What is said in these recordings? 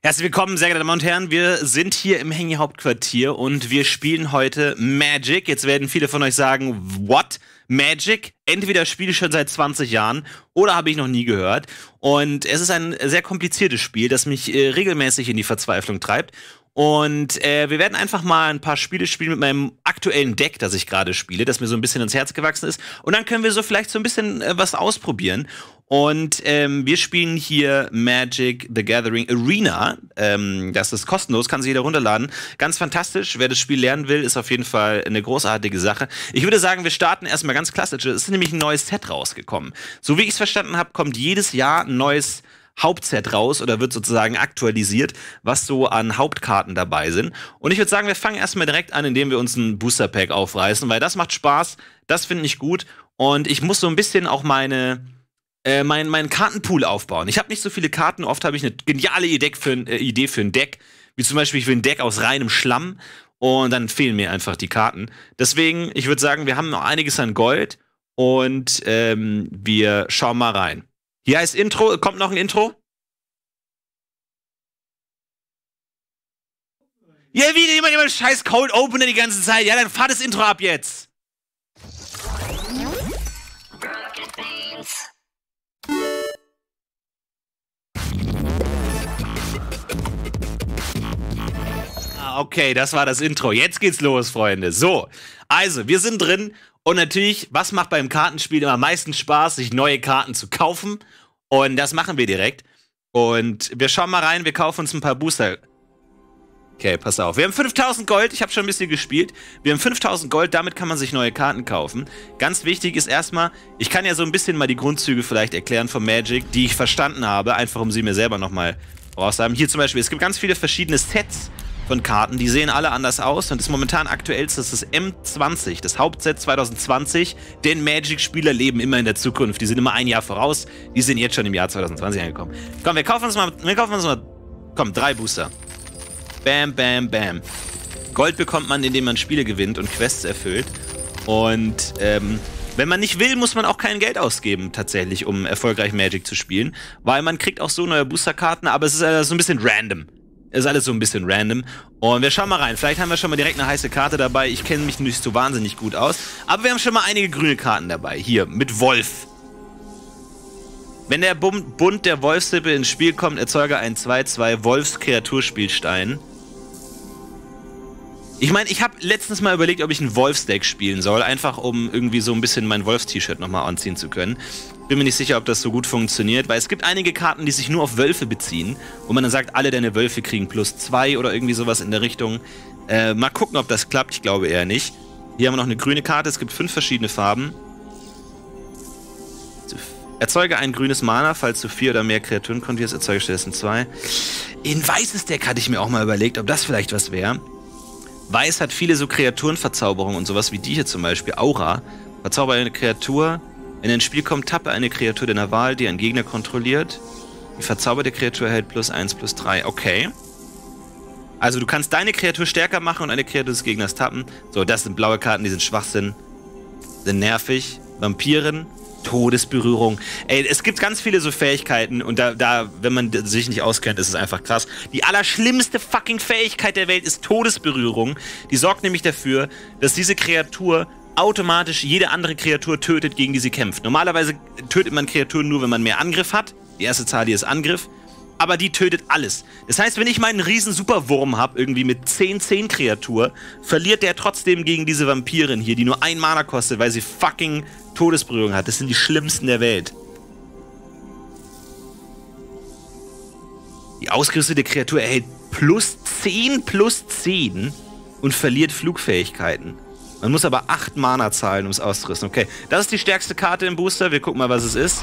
Herzlich willkommen, sehr geehrte Damen und Herren. Wir sind hier im Hengi Hauptquartier und wir spielen heute Magic. Jetzt werden viele von euch sagen, what? Magic? Entweder spiele ich schon seit 20 Jahren oder habe ich noch nie gehört. Und es ist ein sehr kompliziertes Spiel, das mich äh, regelmäßig in die Verzweiflung treibt. Und äh, wir werden einfach mal ein paar Spiele spielen mit meinem aktuellen Deck, das ich gerade spiele, das mir so ein bisschen ins Herz gewachsen ist. Und dann können wir so vielleicht so ein bisschen äh, was ausprobieren. Und ähm, wir spielen hier Magic the Gathering Arena. Ähm, das ist kostenlos, kann sich jeder runterladen. Ganz fantastisch. Wer das Spiel lernen will, ist auf jeden Fall eine großartige Sache. Ich würde sagen, wir starten erstmal ganz klassisch. Es ist nämlich ein neues Set rausgekommen. So wie ich es verstanden habe, kommt jedes Jahr ein neues Hauptset raus oder wird sozusagen aktualisiert, was so an Hauptkarten dabei sind. Und ich würde sagen, wir fangen erstmal direkt an, indem wir uns ein Booster Pack aufreißen, weil das macht Spaß, das finde ich gut und ich muss so ein bisschen auch meine äh, meinen mein Kartenpool aufbauen. Ich habe nicht so viele Karten, oft habe ich eine geniale Idee für, äh, Idee für ein Deck, wie zum Beispiel ich will ein Deck aus reinem Schlamm und dann fehlen mir einfach die Karten. Deswegen, ich würde sagen, wir haben noch einiges an Gold und ähm, wir schauen mal rein. Hier heißt Intro. Kommt noch ein Intro? Ja, wie immer jemand scheiß Cold Opener die ganze Zeit. Ja, dann fahr das Intro ab jetzt. Ah, okay, das war das Intro. Jetzt geht's los, Freunde. So, also, wir sind drin und natürlich, was macht beim Kartenspiel immer am meisten Spaß, sich neue Karten zu kaufen? Und das machen wir direkt. Und wir schauen mal rein, wir kaufen uns ein paar Booster. Okay, pass auf. Wir haben 5000 Gold, ich habe schon ein bisschen gespielt. Wir haben 5000 Gold, damit kann man sich neue Karten kaufen. Ganz wichtig ist erstmal, ich kann ja so ein bisschen mal die Grundzüge vielleicht erklären von Magic, die ich verstanden habe, einfach um sie mir selber nochmal rauszuhaben. Hier zum Beispiel, es gibt ganz viele verschiedene Sets von Karten. Die sehen alle anders aus und das momentan aktuellste ist das M20, das Hauptset 2020. Denn Magic-Spieler leben immer in der Zukunft. Die sind immer ein Jahr voraus. Die sind jetzt schon im Jahr 2020 angekommen. Komm, wir kaufen uns mal, wir kaufen uns mal, komm, drei Booster. Bam, bam, bam. Gold bekommt man, indem man Spiele gewinnt und Quests erfüllt. Und ähm, wenn man nicht will, muss man auch kein Geld ausgeben, tatsächlich, um erfolgreich Magic zu spielen. Weil man kriegt auch so neue Boosterkarten, aber es ist äh, so ein bisschen random. Ist alles so ein bisschen random. Und wir schauen mal rein. Vielleicht haben wir schon mal direkt eine heiße Karte dabei. Ich kenne mich nicht so wahnsinnig gut aus. Aber wir haben schon mal einige grüne Karten dabei. Hier, mit Wolf. Wenn der Bund der Wolfsippe ins Spiel kommt, erzeuge ein 2-2 Wolfskreaturspielstein. Ich meine, ich habe letztens mal überlegt, ob ich ein Wolfsdeck spielen soll, einfach um irgendwie so ein bisschen mein Wolfs-T-Shirt nochmal anziehen zu können. Bin mir nicht sicher, ob das so gut funktioniert, weil es gibt einige Karten, die sich nur auf Wölfe beziehen, wo man dann sagt, alle deine Wölfe kriegen plus zwei oder irgendwie sowas in der Richtung. Äh, mal gucken, ob das klappt, ich glaube eher nicht. Hier haben wir noch eine grüne Karte, es gibt fünf verschiedene Farben. Erzeuge ein grünes Mana, falls du vier oder mehr Kreaturen kontierst, erzeuge stattdessen zwei. In weißes Deck hatte ich mir auch mal überlegt, ob das vielleicht was wäre. Weiß hat viele so Kreaturenverzauberungen und sowas wie die hier zum Beispiel. Aura. Verzauber eine Kreatur. Wenn ins Spiel kommt, tappe eine Kreatur deiner Wahl, die einen Gegner kontrolliert. Die verzauberte Kreatur erhält plus 1 plus 3. Okay. Also du kannst deine Kreatur stärker machen und eine Kreatur des Gegners tappen. So, das sind blaue Karten, die sind Schwachsinn. Sind nervig. Vampiren. Todesberührung. Ey, es gibt ganz viele so Fähigkeiten und da, da, wenn man sich nicht auskennt, ist es einfach krass. Die allerschlimmste fucking Fähigkeit der Welt ist Todesberührung. Die sorgt nämlich dafür, dass diese Kreatur automatisch jede andere Kreatur tötet, gegen die sie kämpft. Normalerweise tötet man Kreaturen nur, wenn man mehr Angriff hat. Die erste Zahl hier ist Angriff. Aber die tötet alles. Das heißt, wenn ich meinen riesen Superwurm habe, irgendwie mit 10-10 Kreatur, verliert der trotzdem gegen diese Vampirin hier, die nur ein Mana kostet, weil sie fucking Todesberührung hat. Das sind die schlimmsten der Welt. Die ausgerüstete Kreatur erhält plus 10 plus 10 und verliert Flugfähigkeiten. Man muss aber 8 Mana zahlen, um es auszurüsten. Okay, das ist die stärkste Karte im Booster. Wir gucken mal, was es ist.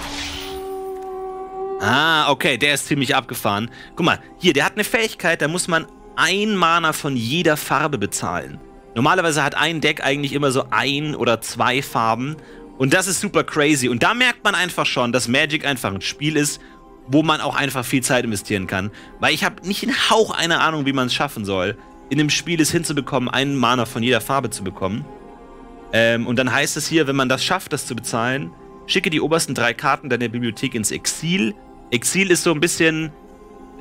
Ah, okay, der ist ziemlich abgefahren. Guck mal, hier, der hat eine Fähigkeit, da muss man ein Mana von jeder Farbe bezahlen. Normalerweise hat ein Deck eigentlich immer so ein oder zwei Farben. Und das ist super crazy. Und da merkt man einfach schon, dass Magic einfach ein Spiel ist, wo man auch einfach viel Zeit investieren kann. Weil ich habe nicht einen Hauch einer Ahnung, wie man es schaffen soll, in dem Spiel es hinzubekommen, einen Mana von jeder Farbe zu bekommen. Ähm, und dann heißt es hier, wenn man das schafft, das zu bezahlen, schicke die obersten drei Karten deiner Bibliothek ins Exil. Exil ist so ein bisschen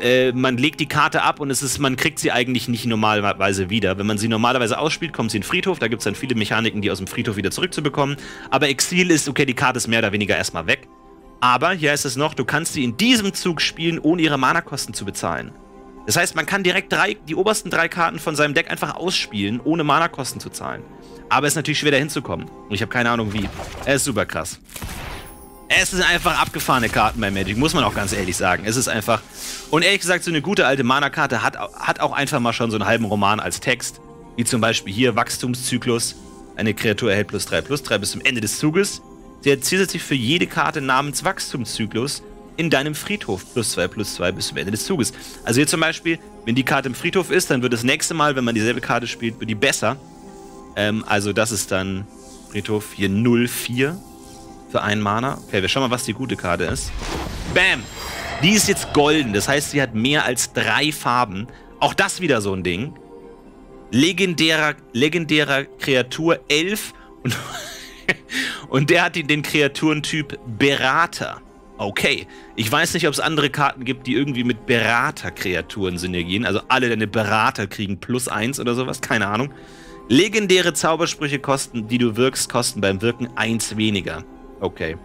äh, man legt die Karte ab und es ist, man kriegt sie eigentlich nicht normalerweise wieder. Wenn man sie normalerweise ausspielt, kommt sie in den Friedhof. Da gibt es dann viele Mechaniken, die aus dem Friedhof wieder zurückzubekommen. Aber Exil ist, okay, die Karte ist mehr oder weniger erstmal weg. Aber hier ist es noch, du kannst sie in diesem Zug spielen, ohne ihre Mana-Kosten zu bezahlen. Das heißt, man kann direkt drei, die obersten drei Karten von seinem Deck einfach ausspielen, ohne Mana-Kosten zu zahlen. Aber es ist natürlich schwer, da hinzukommen. Und ich habe keine Ahnung wie. Er ist super krass. Es sind einfach abgefahrene Karten bei Magic, muss man auch ganz ehrlich sagen. Es ist einfach. Und ehrlich gesagt, so eine gute alte Mana-Karte hat, hat auch einfach mal schon so einen halben Roman als Text. Wie zum Beispiel hier Wachstumszyklus. Eine Kreatur erhält plus 3 plus 3 bis zum Ende des Zuges. Sie hat zusätzlich für jede Karte namens Wachstumszyklus in deinem Friedhof plus 2 plus 2 bis zum Ende des Zuges. Also hier zum Beispiel, wenn die Karte im Friedhof ist, dann wird das nächste Mal, wenn man dieselbe Karte spielt, wird die besser. Ähm, also das ist dann Friedhof hier 04 für einen Mana. Okay, wir schauen mal, was die gute Karte ist. Bam! Die ist jetzt golden, das heißt, sie hat mehr als drei Farben. Auch das wieder so ein Ding. Legendärer, legendärer Kreatur 11 und, und der hat den Kreaturentyp Berater. Okay, ich weiß nicht, ob es andere Karten gibt, die irgendwie mit Berater-Kreaturen synergieren. Also alle deine Berater kriegen plus eins oder sowas, keine Ahnung. Legendäre Zaubersprüche kosten, die du wirkst, kosten beim Wirken eins weniger. Okay.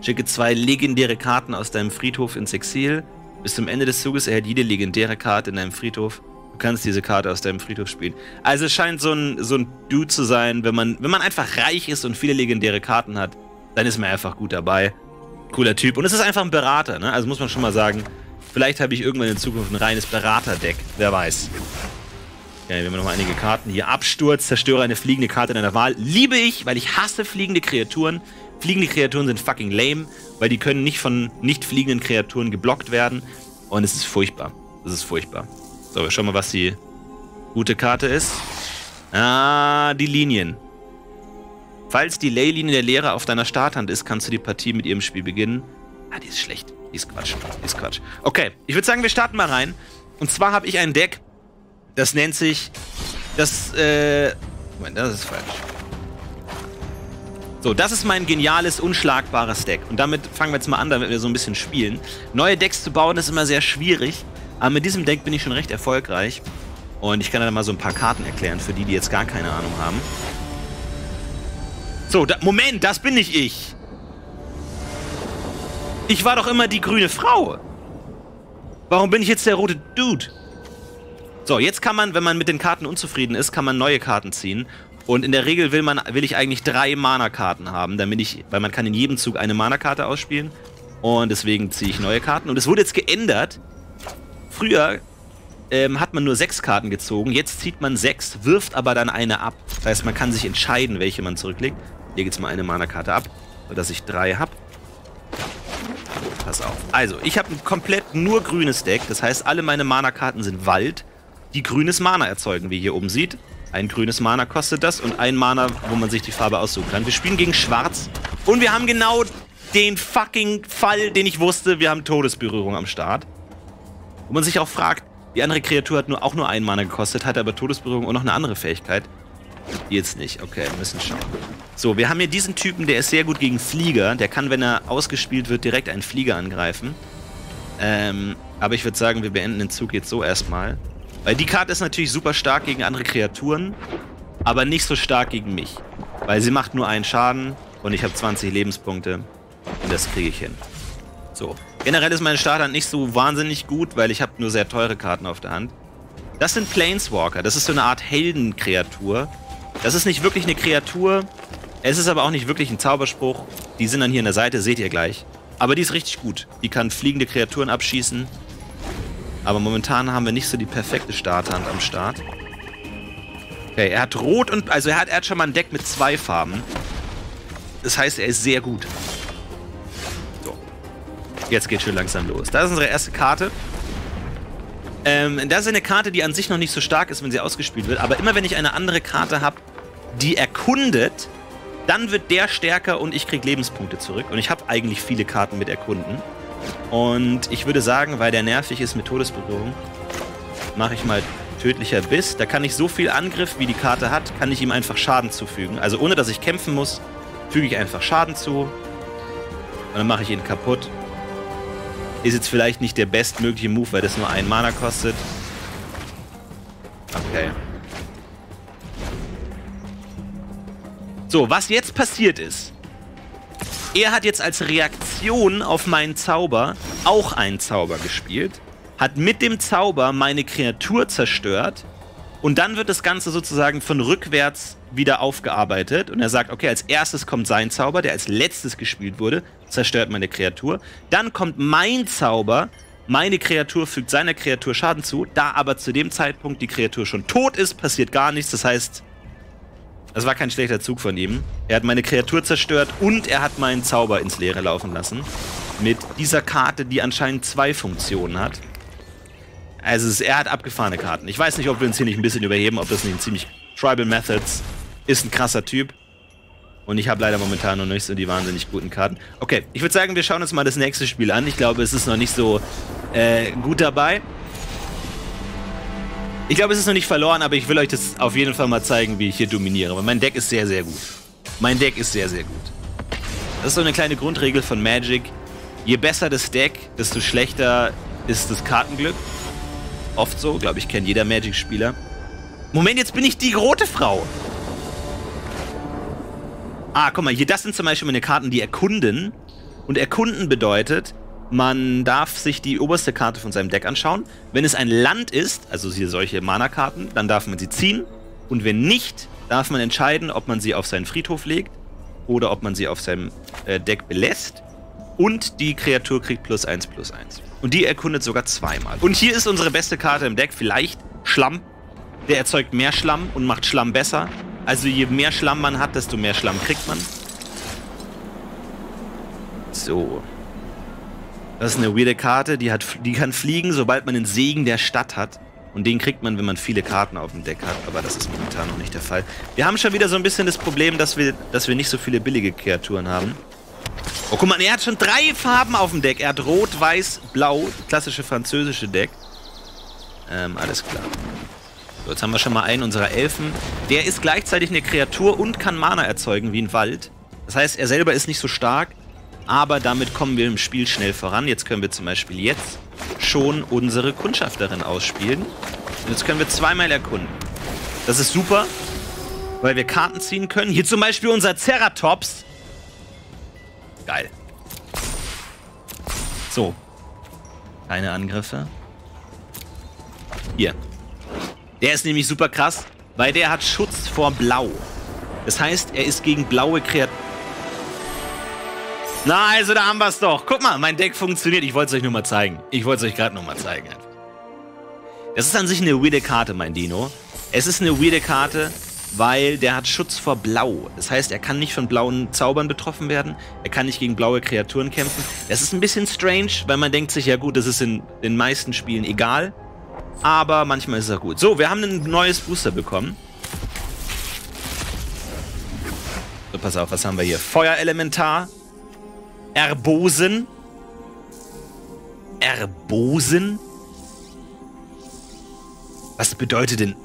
Schicke zwei legendäre Karten aus deinem Friedhof ins Exil. Bis zum Ende des Zuges erhält jede legendäre Karte in deinem Friedhof. Du kannst diese Karte aus deinem Friedhof spielen. Also es scheint so ein, so ein Dude zu sein, wenn man, wenn man einfach reich ist und viele legendäre Karten hat, dann ist man einfach gut dabei. Cooler Typ. Und es ist einfach ein Berater, ne? Also muss man schon mal sagen, vielleicht habe ich irgendwann in Zukunft ein reines Berater-Deck. Wer weiß. Ja, wir haben noch einige Karten. Hier Absturz, zerstöre eine fliegende Karte deiner Wahl. Liebe ich, weil ich hasse fliegende Kreaturen. Fliegende Kreaturen sind fucking lame, weil die können nicht von nicht fliegenden Kreaturen geblockt werden. Und es ist furchtbar. Es ist furchtbar. So, wir schauen mal, was die gute Karte ist. Ah, die Linien. Falls die Leylinie der Lehrer auf deiner Starthand ist, kannst du die Partie mit ihrem Spiel beginnen. Ah, die ist schlecht. Die ist Quatsch. Die ist Quatsch. Okay, ich würde sagen, wir starten mal rein. Und zwar habe ich ein Deck, das nennt sich das, äh, Moment, das ist falsch. So, das ist mein geniales, unschlagbares Deck. Und damit fangen wir jetzt mal an, damit wir so ein bisschen spielen. Neue Decks zu bauen ist immer sehr schwierig. Aber mit diesem Deck bin ich schon recht erfolgreich. Und ich kann dann mal so ein paar Karten erklären, für die, die jetzt gar keine Ahnung haben. So, da, Moment, das bin nicht ich. Ich war doch immer die grüne Frau. Warum bin ich jetzt der rote Dude? So, jetzt kann man, wenn man mit den Karten unzufrieden ist, kann man neue Karten ziehen. Und in der Regel will, man, will ich eigentlich drei Mana-Karten haben, damit ich, weil man kann in jedem Zug eine Mana-Karte ausspielen. Und deswegen ziehe ich neue Karten. Und es wurde jetzt geändert. Früher ähm, hat man nur sechs Karten gezogen. Jetzt zieht man sechs, wirft aber dann eine ab. Das heißt, man kann sich entscheiden, welche man zurücklegt. Lege jetzt mal eine Mana-Karte ab, sodass ich drei habe. Pass auf. Also, ich habe ein komplett nur grünes Deck. Das heißt, alle meine Mana-Karten sind Wald, die grünes Mana erzeugen, wie hier oben seht. Ein grünes Mana kostet das und ein Mana, wo man sich die Farbe aussuchen kann. Wir spielen gegen Schwarz und wir haben genau den fucking Fall, den ich wusste. Wir haben Todesberührung am Start. Wo man sich auch fragt, die andere Kreatur hat nur, auch nur ein Mana gekostet, hat aber Todesberührung und noch eine andere Fähigkeit. Jetzt nicht. Okay, müssen schauen. So, wir haben hier diesen Typen, der ist sehr gut gegen Flieger. Der kann, wenn er ausgespielt wird, direkt einen Flieger angreifen. Ähm, aber ich würde sagen, wir beenden den Zug jetzt so erstmal. Weil die Karte ist natürlich super stark gegen andere Kreaturen, aber nicht so stark gegen mich. Weil sie macht nur einen Schaden und ich habe 20 Lebenspunkte und das kriege ich hin. So. Generell ist meine Starthand nicht so wahnsinnig gut, weil ich habe nur sehr teure Karten auf der Hand. Das sind Planeswalker. Das ist so eine Art Heldenkreatur. Das ist nicht wirklich eine Kreatur. Es ist aber auch nicht wirklich ein Zauberspruch. Die sind dann hier an der Seite, seht ihr gleich. Aber die ist richtig gut. Die kann fliegende Kreaturen abschießen. Aber momentan haben wir nicht so die perfekte Starthand am Start. Okay, er hat rot und... Also er hat, er hat schon mal ein Deck mit zwei Farben. Das heißt, er ist sehr gut. So. Jetzt geht schon langsam los. Das ist unsere erste Karte. Ähm, das ist eine Karte, die an sich noch nicht so stark ist, wenn sie ausgespielt wird. Aber immer wenn ich eine andere Karte habe, die erkundet, dann wird der stärker und ich kriege Lebenspunkte zurück. Und ich habe eigentlich viele Karten mit Erkunden. Und ich würde sagen, weil der nervig ist mit Todesberührung, mache ich mal tödlicher Biss. Da kann ich so viel Angriff, wie die Karte hat, kann ich ihm einfach Schaden zufügen. Also ohne, dass ich kämpfen muss, füge ich einfach Schaden zu. Und dann mache ich ihn kaputt. Ist jetzt vielleicht nicht der bestmögliche Move, weil das nur einen Mana kostet. Okay. So, was jetzt passiert ist. Er hat jetzt als Reaktion auf meinen Zauber auch einen Zauber gespielt. Hat mit dem Zauber meine Kreatur zerstört. Und dann wird das Ganze sozusagen von rückwärts wieder aufgearbeitet. Und er sagt, okay, als erstes kommt sein Zauber, der als letztes gespielt wurde, zerstört meine Kreatur. Dann kommt mein Zauber, meine Kreatur fügt seiner Kreatur Schaden zu. Da aber zu dem Zeitpunkt die Kreatur schon tot ist, passiert gar nichts. Das heißt, das war kein schlechter Zug von ihm. Er hat meine Kreatur zerstört und er hat meinen Zauber ins Leere laufen lassen. Mit dieser Karte, die anscheinend zwei Funktionen hat. Also er hat abgefahrene Karten. Ich weiß nicht, ob wir uns hier nicht ein bisschen überheben, ob das nicht ein ziemlich Tribal Methods ist ein krasser Typ. Und ich habe leider momentan noch nicht so die wahnsinnig guten Karten. Okay, ich würde sagen, wir schauen uns mal das nächste Spiel an. Ich glaube, es ist noch nicht so äh, gut dabei. Ich glaube, es ist noch nicht verloren, aber ich will euch das auf jeden Fall mal zeigen, wie ich hier dominiere. Weil mein Deck ist sehr, sehr gut. Mein Deck ist sehr, sehr gut. Das ist so eine kleine Grundregel von Magic. Je besser das Deck, desto schlechter ist das Kartenglück. Oft so, glaube ich, kennt jeder Magic-Spieler. Moment, jetzt bin ich die rote Frau. Ah, guck mal, hier, das sind zum Beispiel meine Karten, die erkunden. Und erkunden bedeutet, man darf sich die oberste Karte von seinem Deck anschauen. Wenn es ein Land ist, also hier solche Mana-Karten, dann darf man sie ziehen. Und wenn nicht, darf man entscheiden, ob man sie auf seinen Friedhof legt oder ob man sie auf seinem äh, Deck belässt. Und die Kreatur kriegt plus 1 plus 1. Und die erkundet sogar zweimal. Und hier ist unsere beste Karte im Deck, vielleicht Schlamm. Der erzeugt mehr Schlamm und macht Schlamm besser. Also je mehr Schlamm man hat, desto mehr Schlamm kriegt man. So. Das ist eine weirde Karte, die, hat, die kann fliegen, sobald man den Segen der Stadt hat. Und den kriegt man, wenn man viele Karten auf dem Deck hat. Aber das ist momentan noch nicht der Fall. Wir haben schon wieder so ein bisschen das Problem, dass wir, dass wir nicht so viele billige Kreaturen haben. Oh, guck mal, er hat schon drei Farben auf dem Deck. Er hat Rot, Weiß, Blau. Klassische französische Deck. Ähm, alles klar. So, jetzt haben wir schon mal einen unserer Elfen. Der ist gleichzeitig eine Kreatur und kann Mana erzeugen wie ein Wald. Das heißt, er selber ist nicht so stark, aber damit kommen wir im Spiel schnell voran. Jetzt können wir zum Beispiel jetzt schon unsere Kundschafterin ausspielen. Und jetzt können wir zweimal erkunden. Das ist super, weil wir Karten ziehen können. Hier zum Beispiel unser Ceratops. Geil. So. Keine Angriffe. Hier. Der ist nämlich super krass, weil der hat Schutz vor Blau. Das heißt, er ist gegen blaue Kreaturen na, also da haben wir es doch. Guck mal, mein Deck funktioniert. Ich wollte es euch nur mal zeigen. Ich wollte es euch gerade nur mal zeigen. Das ist an sich eine weirde Karte, mein Dino. Es ist eine weirde Karte, weil der hat Schutz vor Blau. Das heißt, er kann nicht von blauen Zaubern betroffen werden. Er kann nicht gegen blaue Kreaturen kämpfen. Das ist ein bisschen strange, weil man denkt sich, ja gut, das ist in den meisten Spielen egal. Aber manchmal ist auch gut. So, wir haben ein neues Booster bekommen. So, pass auf, was haben wir hier? Feuerelementar. Erbosen. Erbosen? Was bedeutet denn...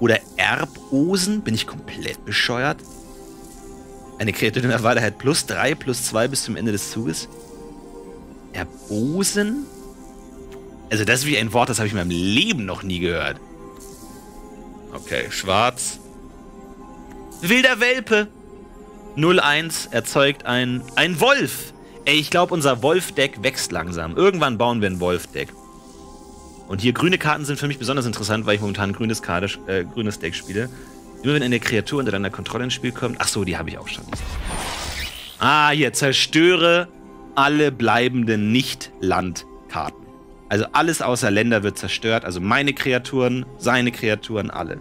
Oder Erbosen? Bin ich komplett bescheuert? Eine Kreatur in der Weile hat plus 3, plus 2 bis zum Ende des Zuges. Erbosen? Also das ist wie ein Wort, das habe ich in meinem Leben noch nie gehört. Okay, schwarz. Wilder Welpe. 01 erzeugt ein, ein Wolf. Ey, ich glaube, unser Wolf-Deck wächst langsam. Irgendwann bauen wir ein Wolf-Deck. Und hier grüne Karten sind für mich besonders interessant, weil ich momentan grünes, Karte, äh, grünes Deck spiele. Nur wenn eine Kreatur unter deiner Kontrolle ins Spiel kommt. Ach so, die habe ich auch schon. Ah, hier, zerstöre alle bleibenden Nicht-Landkarten. Also alles außer Länder wird zerstört. Also meine Kreaturen, seine Kreaturen, alle.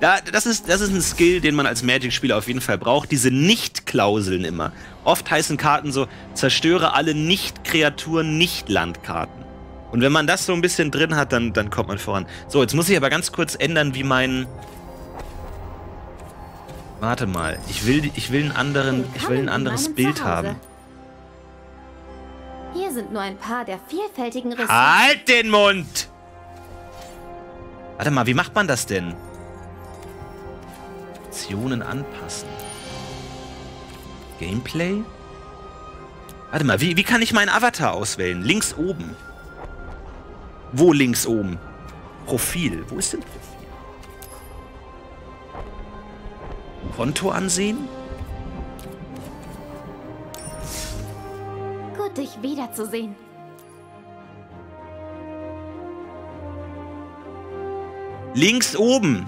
Da, das, ist, das ist ein Skill, den man als Magic-Spieler auf jeden Fall braucht. Diese Nicht-Klauseln immer. Oft heißen Karten so, zerstöre alle Nicht-Kreaturen, Nicht-Landkarten. Und wenn man das so ein bisschen drin hat, dann, dann kommt man voran. So, jetzt muss ich aber ganz kurz ändern, wie mein... Warte mal, ich will, ich will, einen anderen, ich will ein anderes Bild haben. Hier sind nur ein paar der vielfältigen Ressourcen. Halt den Mund! Warte mal, wie macht man das denn? Optionen anpassen. Gameplay? Warte mal, wie, wie kann ich meinen Avatar auswählen? Links oben. Wo links oben? Profil. Wo ist denn Profil? Konto ansehen? Dich wiederzusehen. Links oben.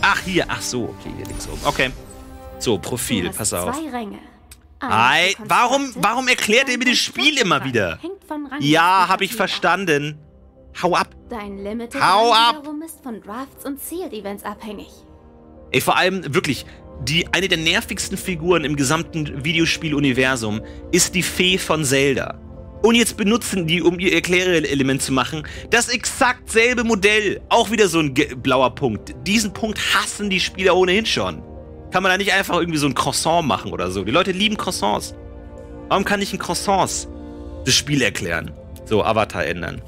Ach, hier. Ach so, okay, hier links oben. Okay. So, Profil, pass auf. Zwei Ränge. Ei, warum, warum erklärt ihr mir das Spiel immer wieder? Ja, habe ich verstanden. Hau ab. Dein Limited Hau ab. ist von Drafts und Sealed Events abhängig. Ey, vor allem wirklich, die, eine der nervigsten Figuren im gesamten Videospiel-Universum ist die Fee von Zelda. Und jetzt benutzen die, um ihr Erklärelement zu machen, das exakt selbe Modell. Auch wieder so ein blauer Punkt. Diesen Punkt hassen die Spieler ohnehin schon. Kann man da nicht einfach irgendwie so ein Croissant machen oder so? Die Leute lieben Croissants. Warum kann ich ein Croissants das Spiel erklären? So, Avatar ändern.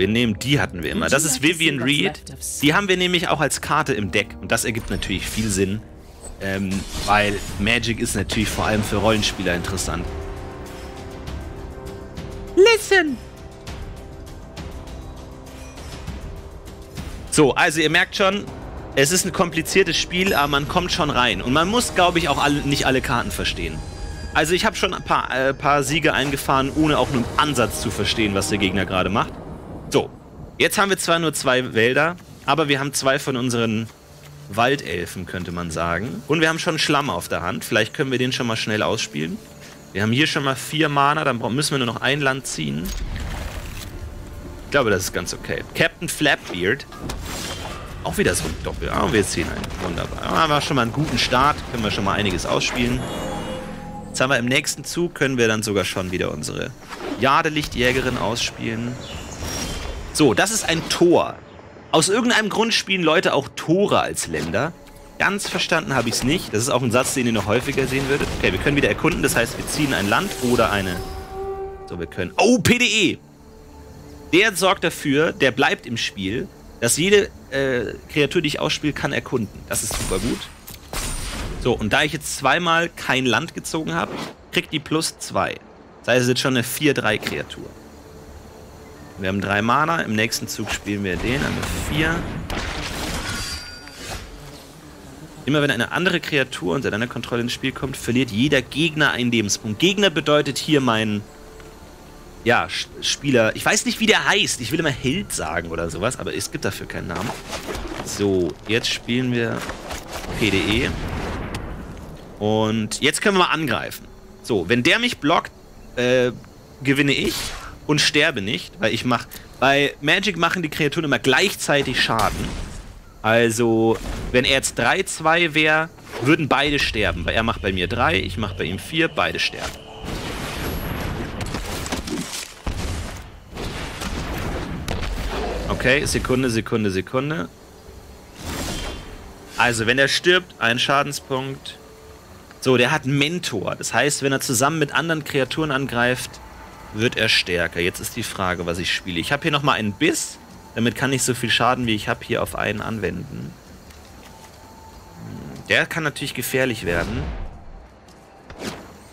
Wir nehmen, die hatten wir immer. Das ist Vivian Reed. Die haben wir nämlich auch als Karte im Deck. Und das ergibt natürlich viel Sinn. Ähm, weil Magic ist natürlich vor allem für Rollenspieler interessant. Listen! So, also ihr merkt schon, es ist ein kompliziertes Spiel, aber man kommt schon rein. Und man muss, glaube ich, auch alle, nicht alle Karten verstehen. Also ich habe schon ein paar, äh, paar Siege eingefahren, ohne auch nur einen Ansatz zu verstehen, was der Gegner gerade macht. So, jetzt haben wir zwar nur zwei Wälder, aber wir haben zwei von unseren Waldelfen, könnte man sagen. Und wir haben schon Schlamm auf der Hand. Vielleicht können wir den schon mal schnell ausspielen. Wir haben hier schon mal vier Mana, dann müssen wir nur noch ein Land ziehen. Ich glaube, das ist ganz okay. Captain Flapbeard. Auch wieder so ein Doppel. Ah, wir ziehen einen. Wunderbar. Ah, wir schon mal einen guten Start. Können wir schon mal einiges ausspielen. Jetzt haben wir im nächsten Zug, können wir dann sogar schon wieder unsere Jadelichtjägerin ausspielen. So, das ist ein Tor. Aus irgendeinem Grund spielen Leute auch Tore als Länder. Ganz verstanden habe ich es nicht. Das ist auch ein Satz, den ihr noch häufiger sehen würdet. Okay, wir können wieder erkunden. Das heißt, wir ziehen ein Land oder eine... So, wir können... Oh, PDE! Der sorgt dafür, der bleibt im Spiel, dass jede äh, Kreatur, die ich ausspiele, kann erkunden. Das ist super gut. So, und da ich jetzt zweimal kein Land gezogen habe, kriegt die plus zwei. Das heißt, es ist jetzt schon eine 4-3-Kreatur. Wir haben drei Mana. Im nächsten Zug spielen wir den. Haben wir vier. Immer wenn eine andere Kreatur unter deiner Kontrolle ins Spiel kommt, verliert jeder Gegner einen Lebenspunkt. Gegner bedeutet hier mein ja, Spieler. Ich weiß nicht, wie der heißt. Ich will immer Held sagen oder sowas, aber es gibt dafür keinen Namen. So, jetzt spielen wir PDE. Und jetzt können wir mal angreifen. So, wenn der mich blockt, äh, gewinne ich und sterbe nicht, weil ich mache. Bei Magic machen die Kreaturen immer gleichzeitig Schaden. Also, wenn er jetzt 3-2 wäre, würden beide sterben. Weil er macht bei mir 3, ich mache bei ihm 4, beide sterben. Okay, Sekunde, Sekunde, Sekunde. Also, wenn er stirbt, ein Schadenspunkt. So, der hat Mentor. Das heißt, wenn er zusammen mit anderen Kreaturen angreift, wird er stärker. Jetzt ist die Frage, was ich spiele. Ich habe hier nochmal einen Biss. Damit kann ich so viel Schaden, wie ich habe, hier auf einen anwenden. Der kann natürlich gefährlich werden.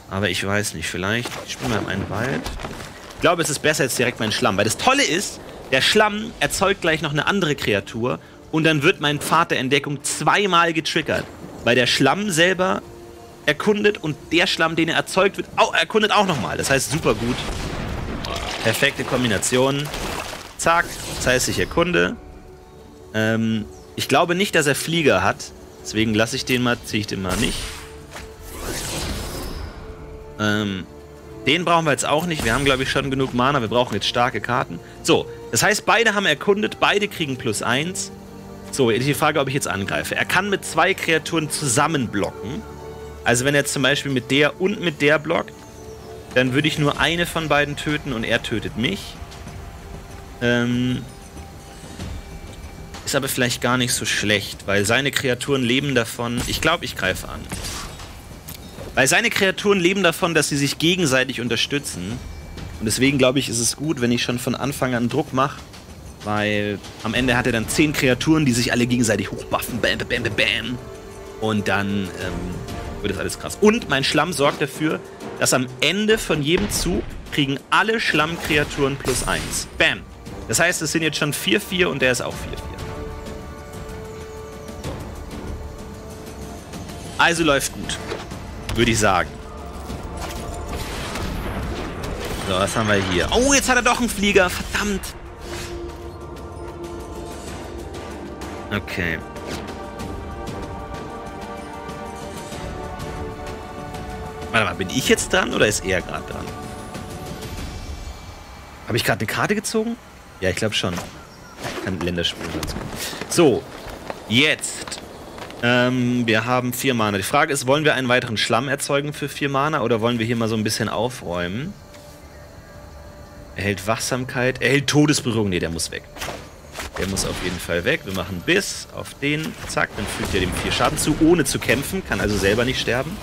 Aber ich weiß nicht, vielleicht. Ich spiele mal in einen Wald. Ich glaube, es ist besser jetzt direkt mein Schlamm. Weil das Tolle ist, der Schlamm erzeugt gleich noch eine andere Kreatur und dann wird mein Pfad der Entdeckung zweimal getriggert. Weil der Schlamm selber erkundet und der Schlamm, den er erzeugt wird, auch, erkundet auch nochmal. Das heißt, super gut. Perfekte Kombination. Zack, das heißt, ich erkunde. Ähm, ich glaube nicht, dass er Flieger hat. Deswegen lasse ich den mal, ziehe ich den mal nicht. Ähm, den brauchen wir jetzt auch nicht. Wir haben, glaube ich, schon genug Mana. Wir brauchen jetzt starke Karten. So, das heißt, beide haben erkundet. Beide kriegen plus eins. So, jetzt die Frage, ob ich jetzt angreife. Er kann mit zwei Kreaturen zusammen blocken. Also wenn er zum Beispiel mit der und mit der blockt, dann würde ich nur eine von beiden töten und er tötet mich. Ähm, ist aber vielleicht gar nicht so schlecht, weil seine Kreaturen leben davon. Ich glaube, ich greife an. Weil seine Kreaturen leben davon, dass sie sich gegenseitig unterstützen. Und deswegen glaube ich, ist es gut, wenn ich schon von Anfang an Druck mache. Weil am Ende hat er dann zehn Kreaturen, die sich alle gegenseitig hochbuffen. Bam, bam, bam, bam. Und dann ähm, wird das alles krass. Und mein Schlamm sorgt dafür, dass am Ende von jedem Zug kriegen alle Schlammkreaturen plus 1. Bam. Das heißt, es sind jetzt schon 4-4 und der ist auch 4-4. Also läuft gut. Würde ich sagen. So, was haben wir hier? Oh, jetzt hat er doch einen Flieger. Verdammt. Okay. Warte mal, bin ich jetzt dran oder ist er gerade dran? Habe ich gerade eine Karte gezogen? Ja, ich glaube schon. Kann Länderspiel dazu. So, jetzt. Ähm, wir haben vier Mana. Die Frage ist, wollen wir einen weiteren Schlamm erzeugen für vier Mana oder wollen wir hier mal so ein bisschen aufräumen? Erhält Wachsamkeit. Erhält Todesberührung. Ne, der muss weg. Der muss auf jeden Fall weg. Wir machen Biss auf den. Zack, dann fügt er dem vier Schaden zu, ohne zu kämpfen. Kann also selber nicht sterben.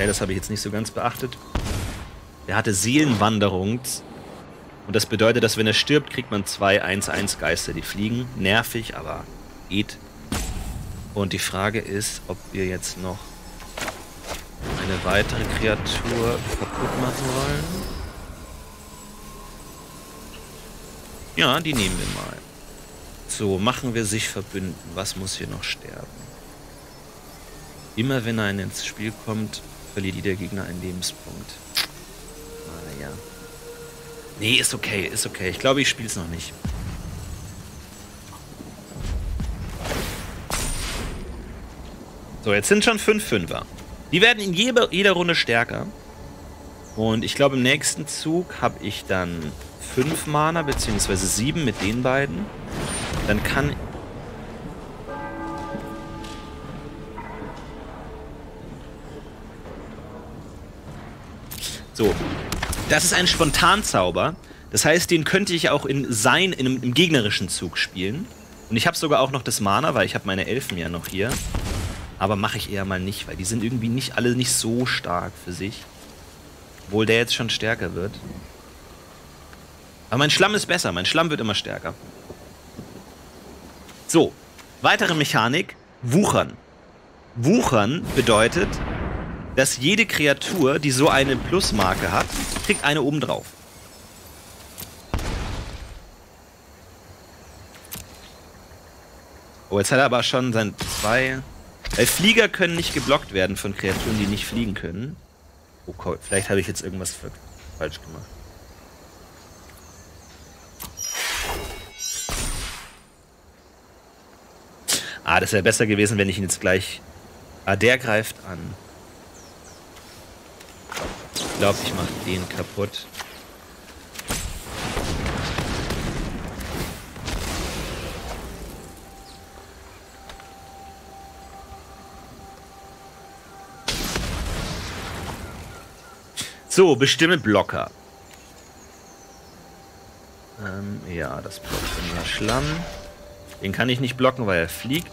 Okay, das habe ich jetzt nicht so ganz beachtet. Der hatte Seelenwanderung. Und das bedeutet, dass wenn er stirbt, kriegt man zwei 1-1 Geister, die fliegen. Nervig, aber geht. Und die Frage ist, ob wir jetzt noch eine weitere Kreatur kaputt machen wollen. Ja, die nehmen wir mal. So, machen wir sich verbünden. Was muss hier noch sterben? Immer wenn einer ins Spiel kommt, verliert jeder Gegner einen Lebenspunkt. Ah, ja. Nee, ist okay, ist okay. Ich glaube, ich spiele es noch nicht. So, jetzt sind schon 5 Fünfer. Die werden in jeder, jeder Runde stärker. Und ich glaube, im nächsten Zug habe ich dann 5 Mana, beziehungsweise 7 mit den beiden. Dann kann... So. Das ist ein Spontanzauber. Das heißt, den könnte ich auch in sein, in einem, im gegnerischen Zug spielen. Und ich habe sogar auch noch das Mana, weil ich habe meine Elfen ja noch hier. Aber mache ich eher mal nicht, weil die sind irgendwie nicht alle nicht so stark für sich. Obwohl der jetzt schon stärker wird. Aber mein Schlamm ist besser. Mein Schlamm wird immer stärker. So, weitere Mechanik. Wuchern. Wuchern bedeutet, dass jede Kreatur, die so eine Plusmarke hat, kriegt eine obendrauf. Oh, jetzt hat er aber schon sein zwei... Weil Flieger können nicht geblockt werden von Kreaturen, die nicht fliegen können. Oh, cool. vielleicht habe ich jetzt irgendwas falsch gemacht. Ah, das wäre besser gewesen, wenn ich ihn jetzt gleich... Ah, der greift an. Ich glaube, ich mache den kaputt. So, bestimme Blocker. Ähm, ja, das blockt immer Schlamm. Den kann ich nicht blocken, weil er fliegt.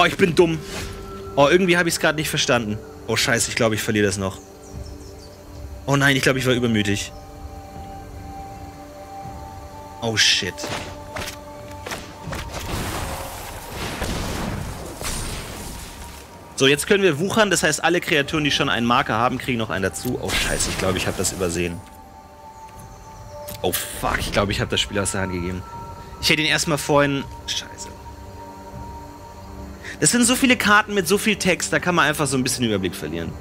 Oh, ich bin dumm. Oh, irgendwie habe ich es gerade nicht verstanden. Oh, scheiße, ich glaube, ich verliere das noch. Oh nein, ich glaube, ich war übermütig. Oh, shit. So, jetzt können wir wuchern. Das heißt, alle Kreaturen, die schon einen Marker haben, kriegen noch einen dazu. Oh, scheiße. Ich glaube, ich habe das übersehen. Oh, fuck. Ich glaube, ich habe das Spiel aus der Hand gegeben. Ich hätte ihn erstmal vorhin... Scheiße. Das sind so viele Karten mit so viel Text, da kann man einfach so ein bisschen Überblick verlieren.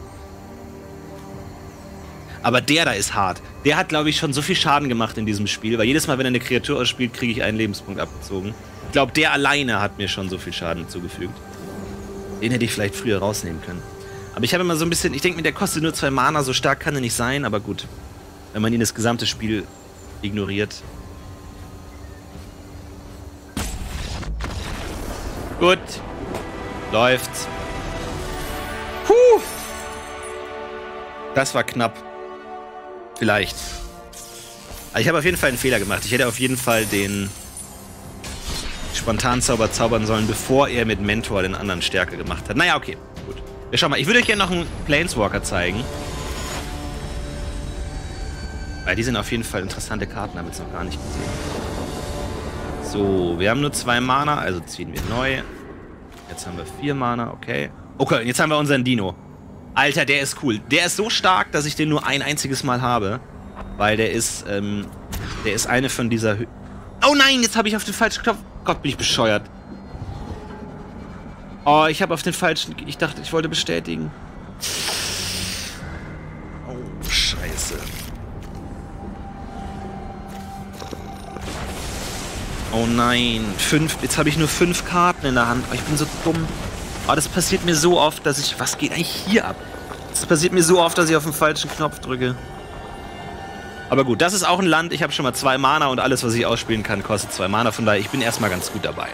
Aber der da ist hart. Der hat, glaube ich, schon so viel Schaden gemacht in diesem Spiel, weil jedes Mal, wenn er eine Kreatur ausspielt, kriege ich einen Lebenspunkt abgezogen. Ich glaube, der alleine hat mir schon so viel Schaden zugefügt. Den hätte ich vielleicht früher rausnehmen können. Aber ich habe immer so ein bisschen, ich denke mir, der kostet nur zwei Mana, so stark kann er nicht sein, aber gut. Wenn man ihn das gesamte Spiel ignoriert. Gut. Läuft's. Puh. Das war knapp. Vielleicht. Aber ich habe auf jeden Fall einen Fehler gemacht. Ich hätte auf jeden Fall den Spontanzauber zaubern sollen, bevor er mit Mentor den anderen stärker gemacht hat. Naja, okay, gut. Wir schauen mal. Ich würde euch gerne noch einen Planeswalker zeigen. Weil die sind auf jeden Fall interessante Karten, haben wir jetzt noch gar nicht gesehen. So, wir haben nur zwei Mana, also ziehen wir neu. Jetzt haben wir vier Mana, okay. Okay, jetzt haben wir unseren Dino. Alter, der ist cool. Der ist so stark, dass ich den nur ein einziges Mal habe. Weil der ist, ähm, der ist eine von dieser... Hü oh nein, jetzt habe ich auf den falschen Knopf... Gott, bin ich bescheuert. Oh, ich habe auf den falschen... Ich dachte, ich wollte bestätigen. Oh nein, fünf. Jetzt habe ich nur fünf Karten in der Hand. Oh, ich bin so dumm. Oh, das passiert mir so oft, dass ich... Was geht eigentlich hier ab? Das passiert mir so oft, dass ich auf den falschen Knopf drücke. Aber gut, das ist auch ein Land. Ich habe schon mal zwei Mana und alles, was ich ausspielen kann, kostet zwei Mana. Von daher, ich bin erstmal ganz gut dabei.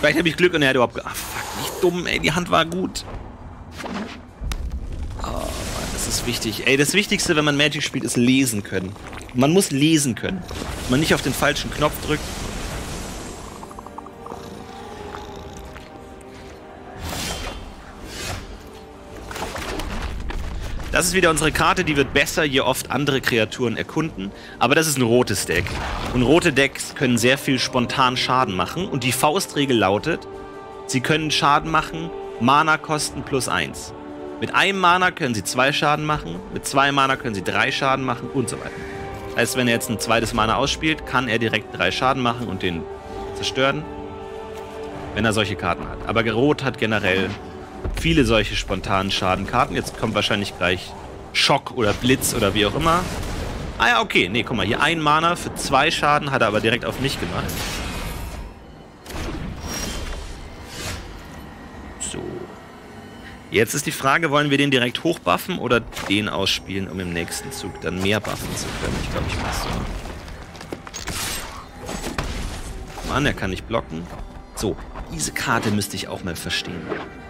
Vielleicht habe ich Glück und er hat überhaupt... Ah, fuck, nicht dumm, ey. Die Hand war gut. Ist wichtig. Ey, das Wichtigste, wenn man Magic spielt, ist lesen können. Man muss lesen können. Wenn man nicht auf den falschen Knopf drückt. Das ist wieder unsere Karte, die wird besser, je oft andere Kreaturen erkunden. Aber das ist ein rotes Deck. Und rote Decks können sehr viel spontan Schaden machen. Und die Faustregel lautet, sie können Schaden machen, Mana kosten plus 1. Mit einem Mana können sie zwei Schaden machen, mit zwei Mana können sie drei Schaden machen und so weiter. Heißt, wenn er jetzt ein zweites Mana ausspielt, kann er direkt drei Schaden machen und den zerstören, wenn er solche Karten hat. Aber Rot hat generell viele solche spontanen Schadenkarten. Jetzt kommt wahrscheinlich gleich Schock oder Blitz oder wie auch immer. Ah ja, okay. Nee, guck mal, hier ein Mana für zwei Schaden hat er aber direkt auf mich gemacht. Jetzt ist die Frage, wollen wir den direkt hochbuffen oder den ausspielen, um im nächsten Zug dann mehr buffen zu können? Ich glaube, ich mach's so. Mann, er kann nicht blocken. So, diese Karte müsste ich auch mal verstehen.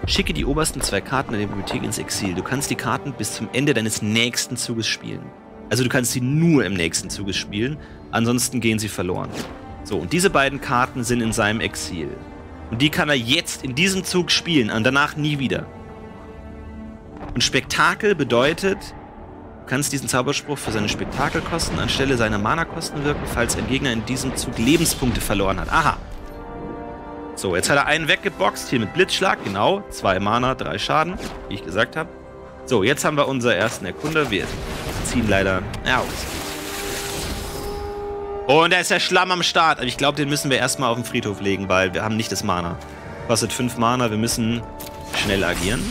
Schicke die obersten zwei Karten der Bibliothek ins Exil. Du kannst die Karten bis zum Ende deines nächsten Zuges spielen. Also du kannst sie nur im nächsten Zuges spielen, ansonsten gehen sie verloren. So, und diese beiden Karten sind in seinem Exil. Und die kann er jetzt in diesem Zug spielen und danach nie wieder. Und Spektakel bedeutet, du kannst diesen Zauberspruch für seine Spektakelkosten anstelle seiner Mana-Kosten wirken, falls ein Gegner in diesem Zug Lebenspunkte verloren hat. Aha, so, jetzt hat er einen weggeboxt, hier mit Blitzschlag, genau. Zwei Mana, drei Schaden, wie ich gesagt habe. So, jetzt haben wir unseren ersten Erkunder. Wir ziehen leider aus. Und da ist der Schlamm am Start. Aber ich glaube, den müssen wir erstmal auf den Friedhof legen, weil wir haben nicht das Mana. Kostet fünf Mana, wir müssen schnell agieren.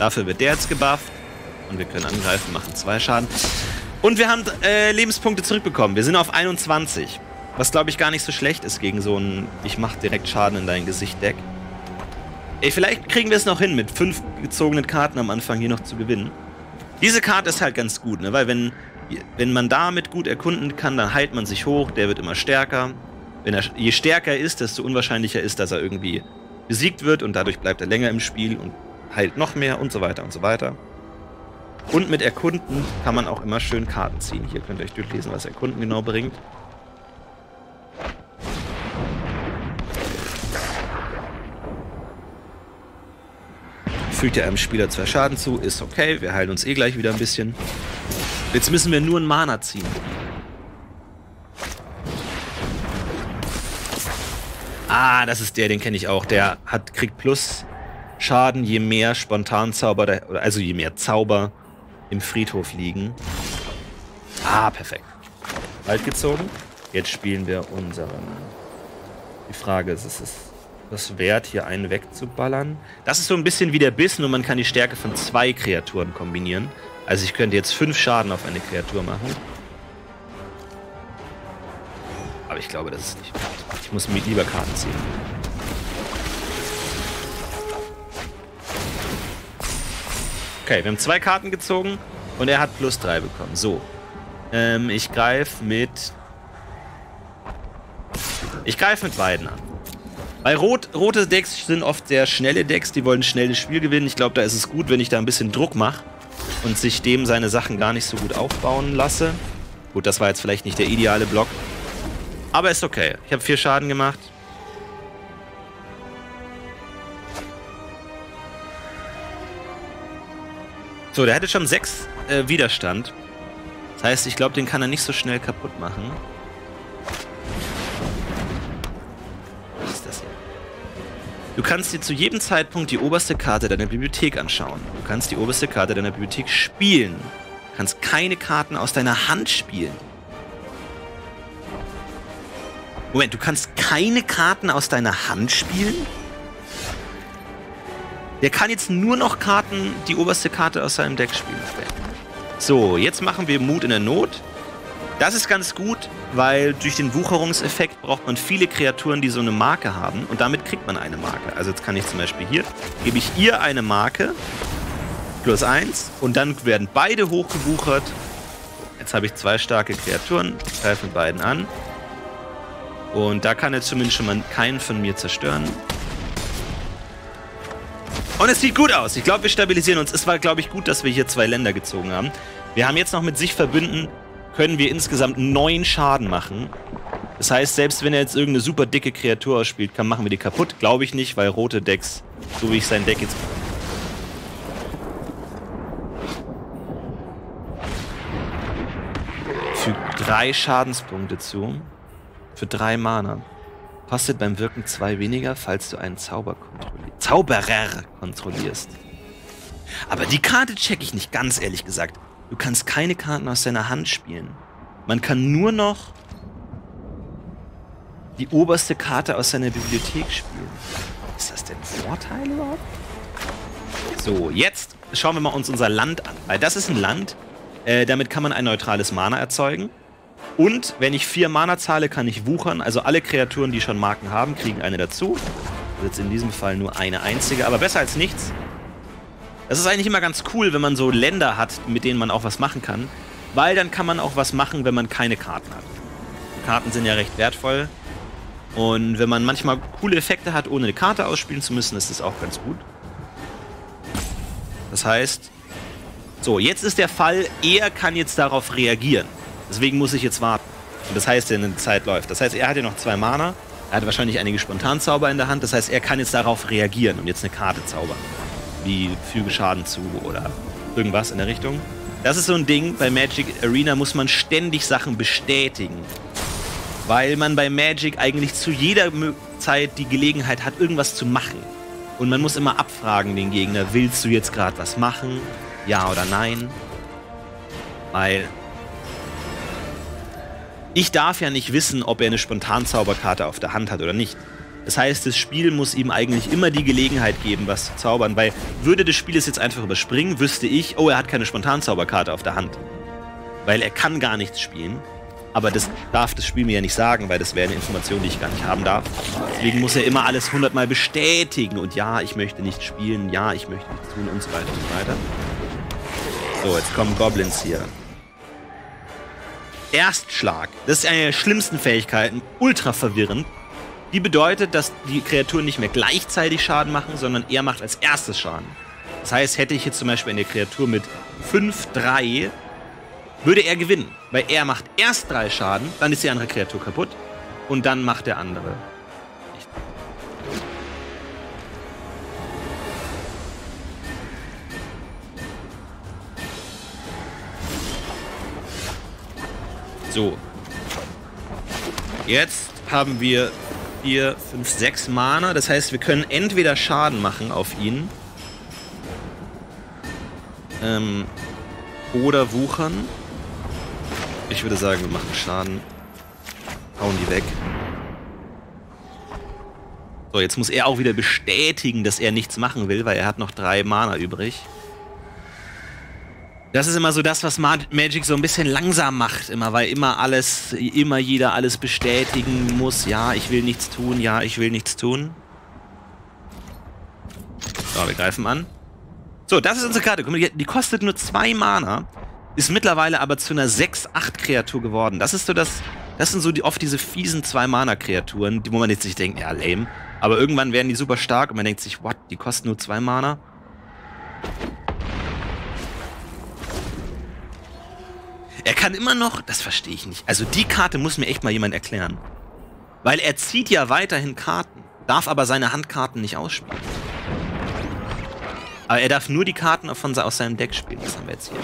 Dafür wird der jetzt gebufft. Und wir können angreifen, machen zwei Schaden. Und wir haben äh, Lebenspunkte zurückbekommen. Wir sind auf 21. Was glaube ich gar nicht so schlecht ist gegen so ein Ich mach direkt Schaden in dein Gesicht Deck. Ey, vielleicht kriegen wir es noch hin, mit fünf gezogenen Karten am Anfang hier noch zu gewinnen. Diese Karte ist halt ganz gut, ne? Weil wenn, wenn man damit gut erkunden kann, dann heilt man sich hoch, der wird immer stärker. Wenn er, je stärker er ist, desto unwahrscheinlicher ist, dass er irgendwie besiegt wird und dadurch bleibt er länger im Spiel und heilt noch mehr und so weiter und so weiter. Und mit Erkunden kann man auch immer schön Karten ziehen. Hier könnt ihr euch durchlesen, was Erkunden genau bringt. Fügt ja einem Spieler zwei Schaden zu, ist okay. Wir heilen uns eh gleich wieder ein bisschen. Jetzt müssen wir nur einen Mana ziehen. Ah, das ist der, den kenne ich auch. Der hat, kriegt plus Schaden, je mehr Spontanzauber, also je mehr Zauber im Friedhof liegen. Ah, perfekt. Wald gezogen. Jetzt spielen wir unseren. Die Frage ist, ist es das wert, hier einen wegzuballern. Das ist so ein bisschen wie der Biss, nur man kann die Stärke von zwei Kreaturen kombinieren. Also ich könnte jetzt fünf Schaden auf eine Kreatur machen. Aber ich glaube, das ist nicht wert. Ich muss mir lieber Karten ziehen. Okay, wir haben zwei Karten gezogen und er hat plus drei bekommen. So. Ähm, ich greife mit... Ich greife mit beiden an. Weil rot, rote Decks sind oft sehr schnelle Decks, die wollen schnell das Spiel gewinnen. Ich glaube, da ist es gut, wenn ich da ein bisschen Druck mache und sich dem seine Sachen gar nicht so gut aufbauen lasse. Gut, das war jetzt vielleicht nicht der ideale Block. Aber ist okay. Ich habe vier Schaden gemacht. So, der hätte schon sechs äh, Widerstand. Das heißt, ich glaube, den kann er nicht so schnell kaputt machen. Was ist das hier? Du kannst dir zu jedem Zeitpunkt die oberste Karte deiner Bibliothek anschauen. Du kannst die oberste Karte deiner Bibliothek spielen. Du kannst keine Karten aus deiner Hand spielen. Moment, du kannst keine Karten aus deiner Hand spielen? Der kann jetzt nur noch Karten, die oberste Karte aus seinem Deck spielen. So, jetzt machen wir Mut in der Not. Das ist ganz gut, weil durch den Wucherungseffekt braucht man viele Kreaturen, die so eine Marke haben. Und damit kriegt man eine Marke. Also jetzt kann ich zum Beispiel hier, gebe ich ihr eine Marke, plus eins, und dann werden beide hochgewuchert. Jetzt habe ich zwei starke Kreaturen, greife mit beiden an. Und da kann er zumindest schon mal keinen von mir zerstören. Und es sieht gut aus. Ich glaube, wir stabilisieren uns. Es war, glaube ich, gut, dass wir hier zwei Länder gezogen haben. Wir haben jetzt noch mit sich verbünden, können wir insgesamt neun Schaden machen. Das heißt, selbst wenn er jetzt irgendeine super dicke Kreatur ausspielt, kann, machen wir die kaputt. Glaube ich nicht, weil rote Decks, so wie ich sein Deck jetzt... Fügt drei Schadenspunkte zu. Für drei Mana. Kostet beim Wirken zwei weniger, falls du einen Zauber kontrollierst. Zauberer kontrollierst. Aber die Karte check ich nicht, ganz ehrlich gesagt. Du kannst keine Karten aus deiner Hand spielen. Man kann nur noch die oberste Karte aus seiner Bibliothek spielen. Ist das denn ein Vorteil überhaupt? So, jetzt schauen wir mal uns unser Land an. Weil das ist ein Land, äh, damit kann man ein neutrales Mana erzeugen. Und wenn ich vier Mana zahle, kann ich wuchern. Also alle Kreaturen, die schon Marken haben, kriegen eine dazu. Also jetzt in diesem Fall nur eine einzige, aber besser als nichts. Das ist eigentlich immer ganz cool, wenn man so Länder hat, mit denen man auch was machen kann. Weil dann kann man auch was machen, wenn man keine Karten hat. Karten sind ja recht wertvoll. Und wenn man manchmal coole Effekte hat, ohne eine Karte ausspielen zu müssen, ist das auch ganz gut. Das heißt, so, jetzt ist der Fall, er kann jetzt darauf reagieren. Deswegen muss ich jetzt warten. Und das heißt, die Zeit läuft. Das heißt, er hat ja noch zwei Mana. Er hat wahrscheinlich einige Spontanzauber in der Hand. Das heißt, er kann jetzt darauf reagieren und jetzt eine Karte zaubern. Wie füge Schaden zu oder irgendwas in der Richtung. Das ist so ein Ding. Bei Magic Arena muss man ständig Sachen bestätigen. Weil man bei Magic eigentlich zu jeder Zeit die Gelegenheit hat, irgendwas zu machen. Und man muss immer abfragen den Gegner, willst du jetzt gerade was machen? Ja oder nein? Weil ich darf ja nicht wissen, ob er eine Spontanzauberkarte auf der Hand hat oder nicht. Das heißt, das Spiel muss ihm eigentlich immer die Gelegenheit geben, was zu zaubern, weil würde das Spiel es jetzt einfach überspringen, wüsste ich, oh, er hat keine Spontanzauberkarte auf der Hand. Weil er kann gar nichts spielen. Aber das darf das Spiel mir ja nicht sagen, weil das wäre eine Information, die ich gar nicht haben darf. Deswegen muss er immer alles hundertmal bestätigen und ja, ich möchte nicht spielen, ja, ich möchte nichts tun und so weiter und so weiter. So, jetzt kommen Goblins hier. Erstschlag. Das ist eine der schlimmsten Fähigkeiten. Ultra verwirrend. Die bedeutet, dass die Kreaturen nicht mehr gleichzeitig Schaden machen, sondern er macht als erstes Schaden. Das heißt, hätte ich jetzt zum Beispiel eine Kreatur mit 5-3, würde er gewinnen. Weil er macht erst drei Schaden, dann ist die andere Kreatur kaputt und dann macht der andere. So. Jetzt haben wir 4, 5, 6 Mana. Das heißt, wir können entweder Schaden machen auf ihn. Ähm, oder wuchern. Ich würde sagen, wir machen Schaden. Hauen die weg. So, jetzt muss er auch wieder bestätigen, dass er nichts machen will, weil er hat noch drei Mana übrig. Das ist immer so das, was Magic so ein bisschen langsam macht, immer, weil immer alles, immer jeder alles bestätigen muss. Ja, ich will nichts tun, ja, ich will nichts tun. So, wir greifen an. So, das ist unsere Karte. Die kostet nur zwei Mana, ist mittlerweile aber zu einer 6-8-Kreatur geworden. Das ist so das, das sind so die, oft diese fiesen Zwei-Mana-Kreaturen, wo man jetzt sich denkt, ja, lame. Aber irgendwann werden die super stark und man denkt sich, what, die kosten nur zwei Mana? Er kann immer noch, das verstehe ich nicht. Also die Karte muss mir echt mal jemand erklären. Weil er zieht ja weiterhin Karten, darf aber seine Handkarten nicht ausspielen. Aber er darf nur die Karten von, aus seinem Deck spielen. Das haben wir jetzt hier.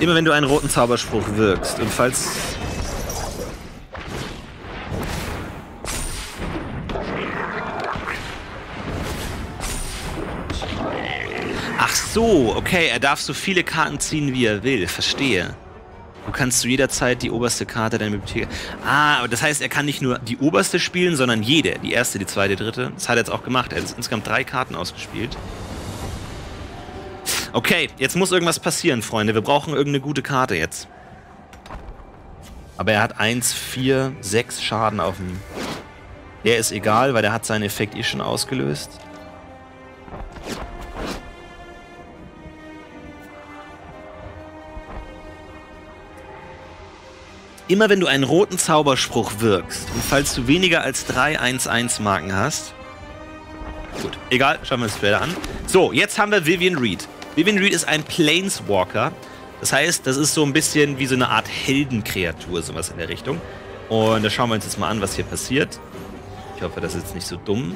Immer wenn du einen roten Zauberspruch wirkst und falls... Ach so, okay, er darf so viele Karten ziehen, wie er will. Verstehe. Du kannst zu jeder Zeit die oberste Karte deiner Bibliothek. Ah, das heißt, er kann nicht nur die oberste spielen, sondern jede. Die erste, die zweite, dritte. Das hat er jetzt auch gemacht. Er hat insgesamt drei Karten ausgespielt. Okay, jetzt muss irgendwas passieren, Freunde. Wir brauchen irgendeine gute Karte jetzt. Aber er hat 1, 4, 6 Schaden auf dem. Der ist egal, weil der hat seinen Effekt eh schon ausgelöst. Immer wenn du einen roten Zauberspruch wirkst und falls du weniger als drei 1-1 Marken hast. Gut, egal, schauen wir uns später an. So, jetzt haben wir Vivian Reed. Vivian Reed ist ein Planeswalker. Das heißt, das ist so ein bisschen wie so eine Art Heldenkreatur, sowas in der Richtung. Und da schauen wir uns jetzt mal an, was hier passiert. Ich hoffe, das ist jetzt nicht so dumm.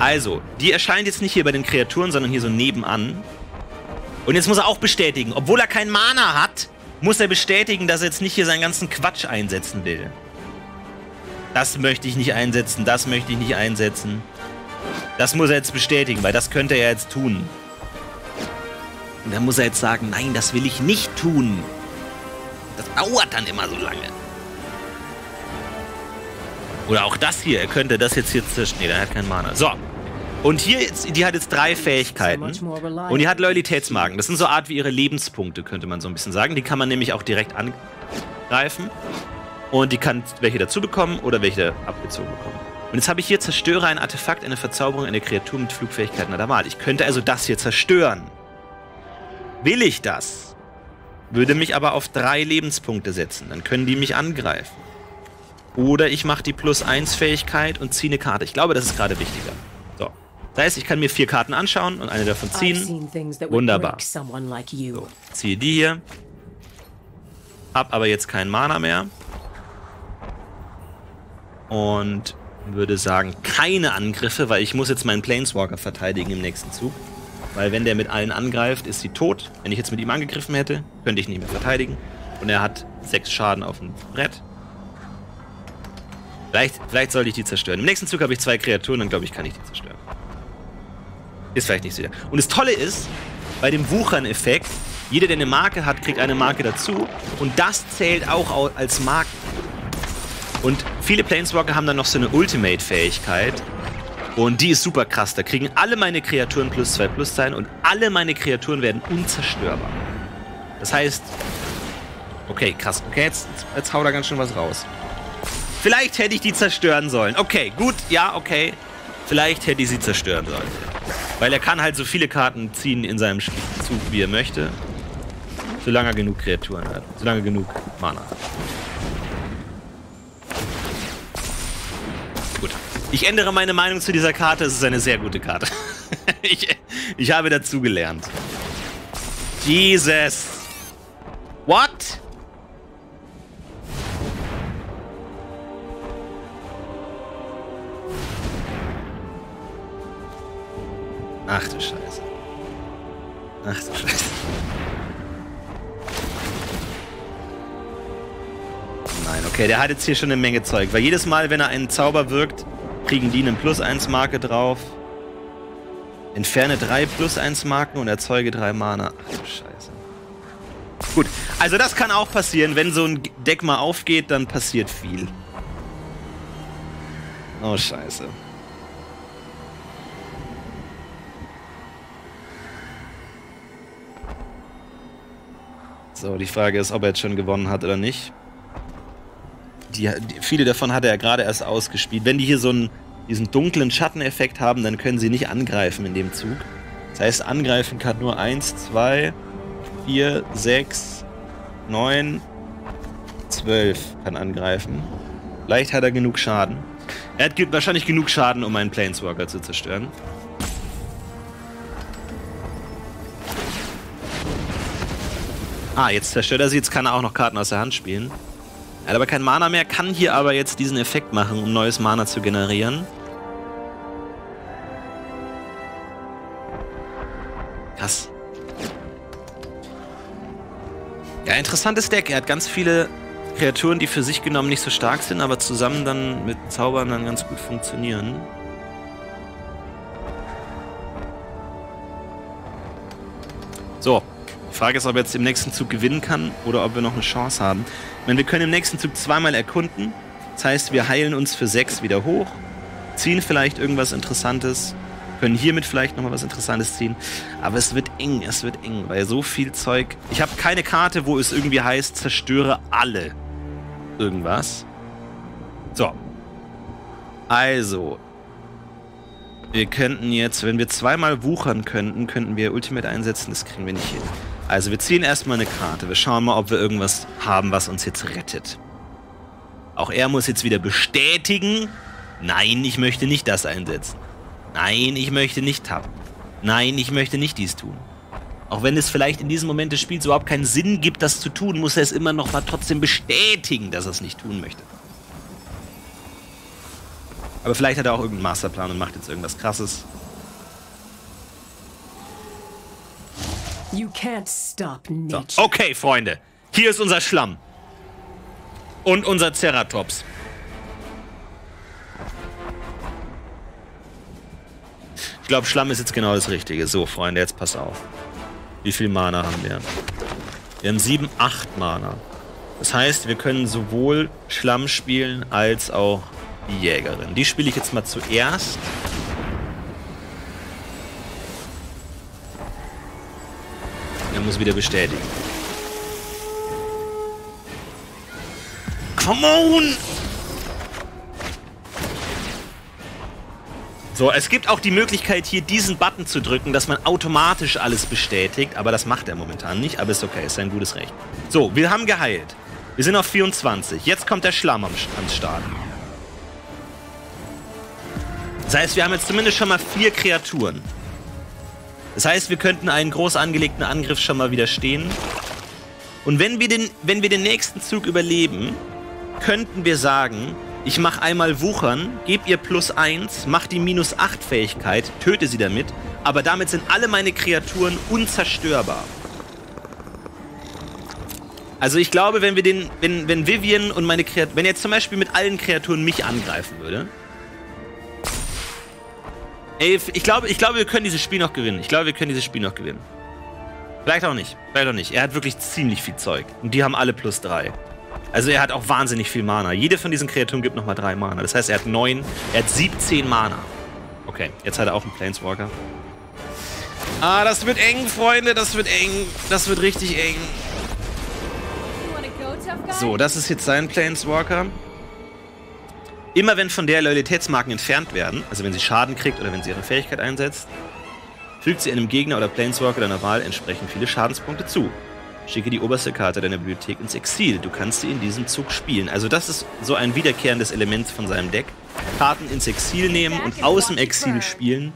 Also, die erscheint jetzt nicht hier bei den Kreaturen, sondern hier so nebenan. Und jetzt muss er auch bestätigen, obwohl er keinen Mana hat, muss er bestätigen, dass er jetzt nicht hier seinen ganzen Quatsch einsetzen will. Das möchte ich nicht einsetzen, das möchte ich nicht einsetzen. Das muss er jetzt bestätigen, weil das könnte er jetzt tun. Und dann muss er jetzt sagen, nein, das will ich nicht tun. Das dauert dann immer so lange. Oder auch das hier, er könnte das jetzt hier zwischen. Nee, der hat keinen Mana. So. Und hier, die hat jetzt drei Fähigkeiten. Und die hat Loyalitätsmarken. Das sind so Art wie ihre Lebenspunkte, könnte man so ein bisschen sagen. Die kann man nämlich auch direkt angreifen. Und die kann welche dazu bekommen oder welche abgezogen bekommen. Und jetzt habe ich hier zerstöre ein Artefakt, eine Verzauberung, eine Kreatur mit Flugfähigkeiten der Wahl. Ich könnte also das hier zerstören. Will ich das? Würde mich aber auf drei Lebenspunkte setzen. Dann können die mich angreifen. Oder ich mache die Plus 1 Fähigkeit und ziehe eine Karte. Ich glaube, das ist gerade wichtiger. Das heißt, ich kann mir vier Karten anschauen und eine davon ziehen. Wunderbar. So. Ziehe die hier. Hab aber jetzt keinen Mana mehr. Und würde sagen, keine Angriffe, weil ich muss jetzt meinen Planeswalker verteidigen im nächsten Zug. Weil wenn der mit allen angreift, ist sie tot. Wenn ich jetzt mit ihm angegriffen hätte, könnte ich nicht mehr verteidigen. Und er hat sechs Schaden auf dem Brett. Vielleicht, vielleicht sollte ich die zerstören. Im nächsten Zug habe ich zwei Kreaturen, dann glaube ich, kann ich die zerstören. Ist vielleicht nicht so. Und das Tolle ist, bei dem Wuchern-Effekt, jeder, der eine Marke hat, kriegt eine Marke dazu. Und das zählt auch als Marken. Und viele Planeswalker haben dann noch so eine Ultimate-Fähigkeit. Und die ist super krass. Da kriegen alle meine Kreaturen plus 2 plus sein und alle meine Kreaturen werden unzerstörbar. Das heißt. Okay, krass. Okay, jetzt, jetzt haut da ganz schön was raus. Vielleicht hätte ich die zerstören sollen. Okay, gut, ja, okay. Vielleicht hätte ich sie zerstören sollen. Weil er kann halt so viele Karten ziehen in seinem Zug, wie er möchte. Solange er genug Kreaturen hat. Solange genug Mana hat. Ich ändere meine Meinung zu dieser Karte. Es ist eine sehr gute Karte. ich, ich habe dazugelernt. Jesus. What? Ach du Scheiße. Ach du Scheiße. Nein, okay, der hat jetzt hier schon eine Menge Zeug. Weil jedes Mal, wenn er einen Zauber wirkt, kriegen die eine Plus 1 Marke drauf. Entferne drei Plus 1 Marken und erzeuge drei Mana. Ach du Scheiße. Gut, also das kann auch passieren. Wenn so ein Deck mal aufgeht, dann passiert viel. Oh Scheiße. So, die Frage ist, ob er jetzt schon gewonnen hat oder nicht die, die, viele davon hat er gerade erst ausgespielt. Wenn die hier so einen, diesen dunklen Schatteneffekt haben, dann können sie nicht angreifen in dem Zug. Das heißt, angreifen kann nur 1, 2, 4, 6, 9, 12 kann angreifen. Vielleicht hat er genug Schaden. Er hat wahrscheinlich genug Schaden, um einen Planeswalker zu zerstören. Ah, jetzt zerstört er sie. Jetzt kann er auch noch Karten aus der Hand spielen. Er hat aber kein Mana mehr, kann hier aber jetzt diesen Effekt machen, um neues Mana zu generieren. Krass. Ja, interessantes Deck. Er hat ganz viele Kreaturen, die für sich genommen nicht so stark sind, aber zusammen dann mit Zaubern dann ganz gut funktionieren. So, Frage ist, ob er jetzt im nächsten Zug gewinnen kann oder ob wir noch eine Chance haben. Ich meine, wir können im nächsten Zug zweimal erkunden. Das heißt, wir heilen uns für sechs wieder hoch, ziehen vielleicht irgendwas Interessantes, können hiermit vielleicht nochmal was Interessantes ziehen. Aber es wird eng, es wird eng, weil so viel Zeug. Ich habe keine Karte, wo es irgendwie heißt, zerstöre alle irgendwas. So. Also. Wir könnten jetzt, wenn wir zweimal wuchern könnten, könnten wir Ultimate einsetzen. Das kriegen wir nicht hin. Also wir ziehen erstmal eine Karte. Wir schauen mal, ob wir irgendwas haben, was uns jetzt rettet. Auch er muss jetzt wieder bestätigen. Nein, ich möchte nicht das einsetzen. Nein, ich möchte nicht tappen. Nein, ich möchte nicht dies tun. Auch wenn es vielleicht in diesem Moment des Spiels überhaupt keinen Sinn gibt, das zu tun, muss er es immer noch mal trotzdem bestätigen, dass er es nicht tun möchte. Aber vielleicht hat er auch irgendeinen Masterplan und macht jetzt irgendwas krasses. So. Okay, Freunde. Hier ist unser Schlamm. Und unser Ceratops. Ich glaube, Schlamm ist jetzt genau das Richtige. So, Freunde, jetzt pass auf. Wie viel Mana haben wir? Wir haben 7, 8 Mana. Das heißt, wir können sowohl Schlamm spielen als auch die Jägerin. Die spiele ich jetzt mal zuerst. Er muss wieder bestätigen. Come on! So, es gibt auch die Möglichkeit, hier diesen Button zu drücken, dass man automatisch alles bestätigt, aber das macht er momentan nicht, aber ist okay, ist sein gutes Recht. So, wir haben geheilt. Wir sind auf 24. Jetzt kommt der Schlamm am, ans Start. Das heißt, wir haben jetzt zumindest schon mal vier Kreaturen. Das heißt, wir könnten einen groß angelegten Angriff schon mal widerstehen. Und wenn wir den, wenn wir den nächsten Zug überleben, könnten wir sagen, ich mache einmal Wuchern, gebe ihr plus 1, mach die minus 8 Fähigkeit, töte sie damit, aber damit sind alle meine Kreaturen unzerstörbar. Also ich glaube, wenn wir den, wenn, wenn Vivian und meine Kreaturen, wenn er jetzt zum Beispiel mit allen Kreaturen mich angreifen würde, ey, ich glaube, ich glaube, wir können dieses Spiel noch gewinnen. Ich glaube, wir können dieses Spiel noch gewinnen. Vielleicht auch nicht, vielleicht auch nicht. Er hat wirklich ziemlich viel Zeug und die haben alle plus 3. Also er hat auch wahnsinnig viel Mana. Jede von diesen Kreaturen gibt nochmal 3 Mana. Das heißt, er hat 9, er hat 17 Mana. Okay, jetzt hat er auch einen Planeswalker. Ah, das wird eng, Freunde, das wird eng. Das wird richtig eng. So, das ist jetzt sein Planeswalker. Immer wenn von der Loyalitätsmarken entfernt werden, also wenn sie Schaden kriegt oder wenn sie ihre Fähigkeit einsetzt, fügt sie einem Gegner oder Planeswalker deiner Wahl entsprechend viele Schadenspunkte zu. Schicke die oberste Karte deiner Bibliothek ins Exil. Du kannst sie in diesem Zug spielen. Also das ist so ein wiederkehrendes Element von seinem Deck. Karten ins Exil nehmen und aus dem Exil spielen.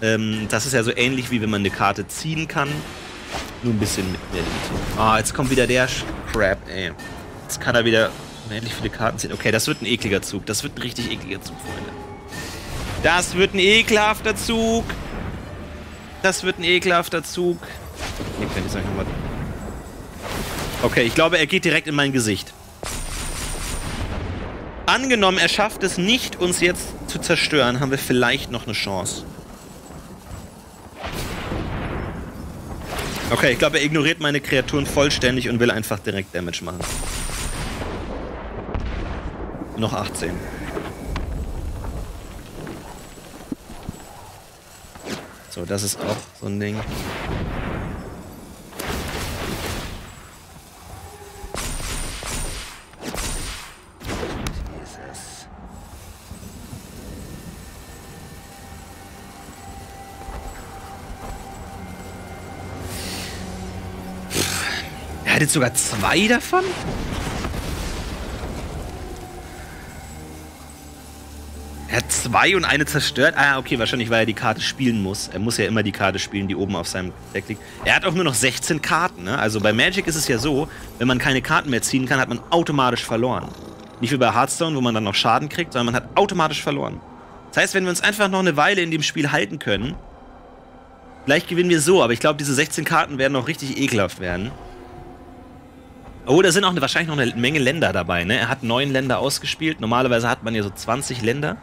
Ähm, das ist ja so ähnlich, wie wenn man eine Karte ziehen kann. Nur ein bisschen mit mehr. Ah, jetzt kommt wieder der Crap, ey. Jetzt kann er wieder unendlich viele Karten ziehen. Okay, das wird ein ekliger Zug. Das wird ein richtig ekliger Zug, Freunde. Das wird ein ekelhafter Zug. Das wird ein ekelhafter Zug. Nee, kann ich sagen. Okay, ich glaube, er geht direkt in mein Gesicht. Angenommen, er schafft es nicht, uns jetzt zu zerstören, haben wir vielleicht noch eine Chance. Okay, ich glaube, er ignoriert meine Kreaturen vollständig und will einfach direkt Damage machen. Noch 18. So, das ist auch so ein Ding. Jetzt sogar zwei davon? Er hat zwei und eine zerstört. Ah, okay, wahrscheinlich, weil er die Karte spielen muss. Er muss ja immer die Karte spielen, die oben auf seinem Deck liegt. Er hat auch nur noch 16 Karten, ne? Also bei Magic ist es ja so, wenn man keine Karten mehr ziehen kann, hat man automatisch verloren. Nicht wie bei Hearthstone, wo man dann noch Schaden kriegt, sondern man hat automatisch verloren. Das heißt, wenn wir uns einfach noch eine Weile in dem Spiel halten können, Vielleicht gewinnen wir so, aber ich glaube, diese 16 Karten werden noch richtig ekelhaft werden. Oh, da sind auch wahrscheinlich noch eine Menge Länder dabei, ne? Er hat neun Länder ausgespielt. Normalerweise hat man ja so 20 Länder.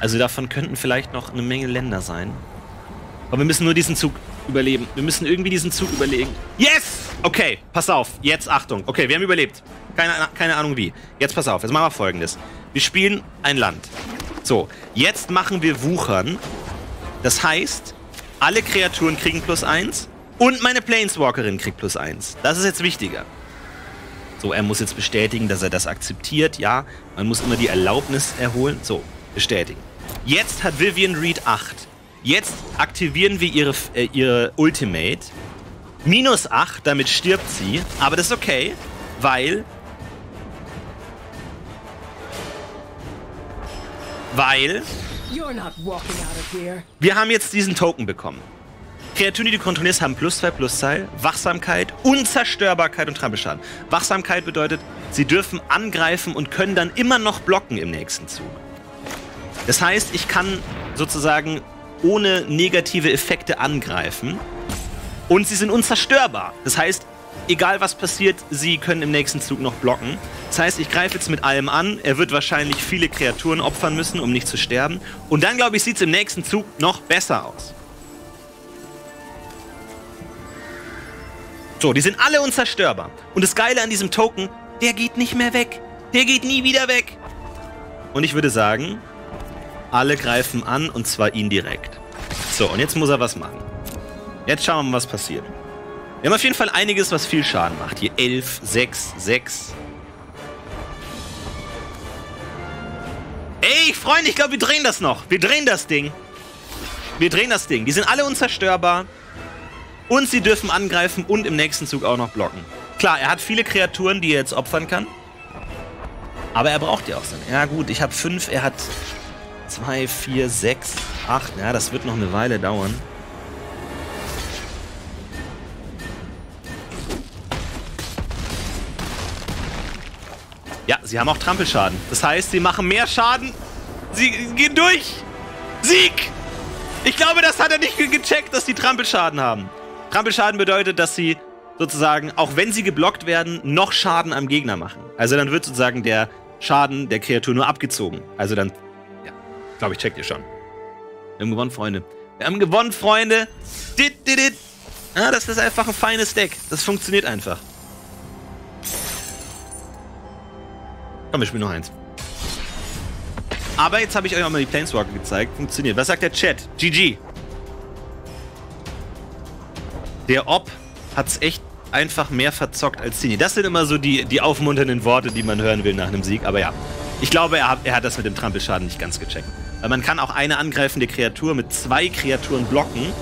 Also davon könnten vielleicht noch eine Menge Länder sein. Aber wir müssen nur diesen Zug überleben. Wir müssen irgendwie diesen Zug überlegen. Yes! Okay, pass auf. Jetzt Achtung. Okay, wir haben überlebt. Keine, keine Ahnung wie. Jetzt pass auf. Jetzt machen wir folgendes. Wir spielen ein Land. So, jetzt machen wir Wuchern. Das heißt, alle Kreaturen kriegen plus eins und meine Planeswalkerin kriegt plus eins. Das ist jetzt wichtiger. So, er muss jetzt bestätigen, dass er das akzeptiert. Ja, man muss immer die Erlaubnis erholen. So, bestätigen. Jetzt hat Vivian Reed 8. Jetzt aktivieren wir ihre, äh, ihre Ultimate. Minus 8, damit stirbt sie. Aber das ist okay, weil... Weil wir haben jetzt diesen Token bekommen. Kreaturen, die du kontrollierst, haben plus 2 plus 2, Wachsamkeit, Unzerstörbarkeit und Trampelschaden. Wachsamkeit bedeutet, sie dürfen angreifen und können dann immer noch blocken im nächsten Zug. Das heißt, ich kann sozusagen ohne negative Effekte angreifen und sie sind unzerstörbar. Das heißt, egal was passiert, sie können im nächsten Zug noch blocken. Das heißt, ich greife jetzt mit allem an. Er wird wahrscheinlich viele Kreaturen opfern müssen, um nicht zu sterben. Und dann, glaube ich, sieht es im nächsten Zug noch besser aus. So, die sind alle unzerstörbar. Und das Geile an diesem Token, der geht nicht mehr weg. Der geht nie wieder weg. Und ich würde sagen, alle greifen an und zwar ihn direkt. So, und jetzt muss er was machen. Jetzt schauen wir mal, was passiert. Wir haben auf jeden Fall einiges, was viel Schaden macht. Hier 11, 6, 6. Ey, Freunde, ich glaube, wir drehen das noch. Wir drehen das Ding. Wir drehen das Ding. Die sind alle unzerstörbar. Und sie dürfen angreifen und im nächsten Zug auch noch blocken. Klar, er hat viele Kreaturen, die er jetzt opfern kann. Aber er braucht ja auch seine. Ja gut, ich habe fünf, er hat zwei, vier, sechs, acht. Ja, das wird noch eine Weile dauern. Ja, sie haben auch Trampelschaden. Das heißt, sie machen mehr Schaden. Sie gehen durch. Sieg! Ich glaube, das hat er nicht ge- gecheckt, dass sie Trampelschaden haben. Trampelschaden bedeutet, dass sie sozusagen, auch wenn sie geblockt werden, noch Schaden am Gegner machen. Also dann wird sozusagen der Schaden der Kreatur nur abgezogen. Also dann, glaube ich, checkt ihr schon. Wir haben gewonnen, Freunde. Wir haben gewonnen, Freunde. Dit, dit, dit. Ja, das ist einfach ein feines Deck. Das funktioniert einfach. Komm, wir spielen noch eins. Aber jetzt habe ich euch auch mal die Planeswalker gezeigt. Funktioniert. Was sagt der Chat? GG. Der Ob hat's echt einfach mehr verzockt als Cini. Das sind immer so die, die aufmunternden Worte, die man hören will nach einem Sieg. Aber ja, ich glaube, er hat, er hat das mit dem Trampelschaden nicht ganz gecheckt. Weil man kann auch eine angreifende Kreatur mit zwei Kreaturen blocken.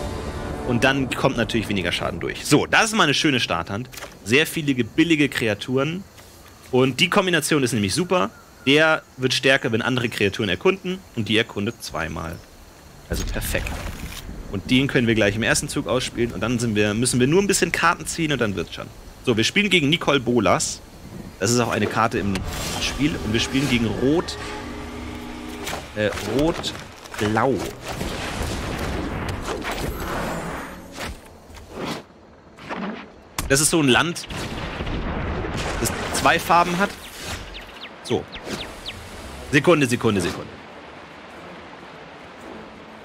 Und dann kommt natürlich weniger Schaden durch. So, das ist mal eine schöne Starthand. Sehr viele billige Kreaturen. Und die Kombination ist nämlich super. Der wird stärker, wenn andere Kreaturen erkunden. Und die erkundet zweimal. Also perfekt. Und den können wir gleich im ersten Zug ausspielen. Und dann wir, müssen wir nur ein bisschen Karten ziehen und dann wird's schon. So, wir spielen gegen Nicole Bolas. Das ist auch eine Karte im Spiel. Und wir spielen gegen Rot. Äh, Rot-Blau. Das ist so ein Land, das zwei Farben hat. So. Sekunde, Sekunde, Sekunde.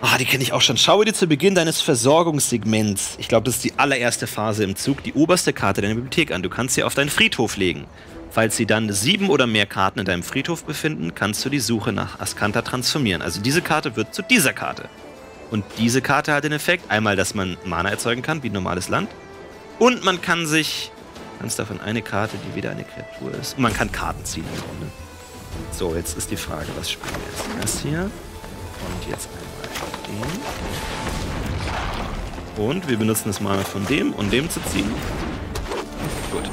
Ah, die kenne ich auch schon. Schaue dir zu Beginn deines Versorgungssegments, ich glaube, das ist die allererste Phase im Zug, die oberste Karte deiner Bibliothek an. Du kannst sie auf deinen Friedhof legen. Falls sie dann sieben oder mehr Karten in deinem Friedhof befinden, kannst du die Suche nach Askanta transformieren. Also diese Karte wird zu dieser Karte. Und diese Karte hat den Effekt, einmal, dass man Mana erzeugen kann, wie ein normales Land. Und man kann sich, ganz davon eine Karte, die wieder eine Kreatur ist. Und man kann Karten ziehen im Grunde. So, jetzt ist die Frage, was spielen wir jetzt? Das hier. Und jetzt einmal den. Und wir benutzen das Mana von dem und dem zu ziehen. Gut.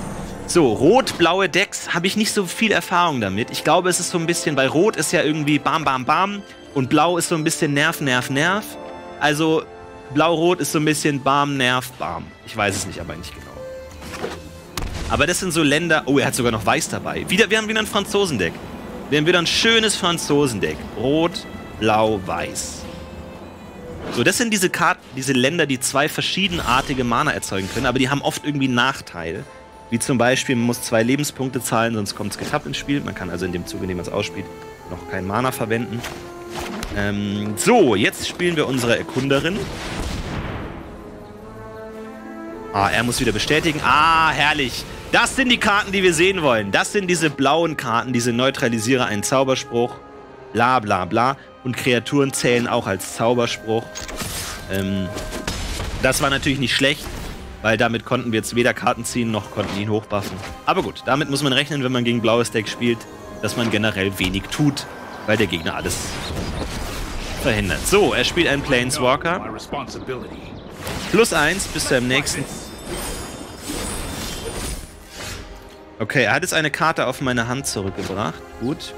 So, rot-blaue Decks habe ich nicht so viel Erfahrung damit. Ich glaube, es ist so ein bisschen, weil rot ist ja irgendwie bam, bam, bam und blau ist so ein bisschen nerv, nerv, nerv. Also blau-rot ist so ein bisschen bam, nerv, bam. Ich weiß es nicht, aber nicht genau. Aber das sind so Länder. Oh, er hat sogar noch weiß dabei. Wieder, wir haben wieder ein Franzosendeck. Wir haben wieder ein schönes Franzosendeck. Rot, blau, weiß. So, das sind diese Karten, diese Länder, die zwei verschiedenartige Mana erzeugen können, aber die haben oft irgendwie Nachteil. Wie zum Beispiel, man muss zwei Lebenspunkte zahlen, sonst kommt es getappt ins Spiel. Man kann also in dem Zug, in dem man es ausspielt, noch kein Mana verwenden. Ähm, so, jetzt spielen wir unsere Erkunderin. Ah, er muss wieder bestätigen. Ah, herrlich. Das sind die Karten, die wir sehen wollen. Das sind diese blauen Karten, diese neutralisiere einen Zauberspruch. Bla bla bla. Und Kreaturen zählen auch als Zauberspruch. Ähm, das war natürlich nicht schlecht, weil damit konnten wir jetzt weder Karten ziehen, noch konnten ihn hochbuffen. Aber gut, damit muss man rechnen, wenn man gegen blaues Deck spielt, dass man generell wenig tut, weil der Gegner alles verhindert. So, er spielt einen Planeswalker. Plus eins bis zum nächsten. Okay, er hat jetzt eine Karte auf meine Hand zurückgebracht. Gut.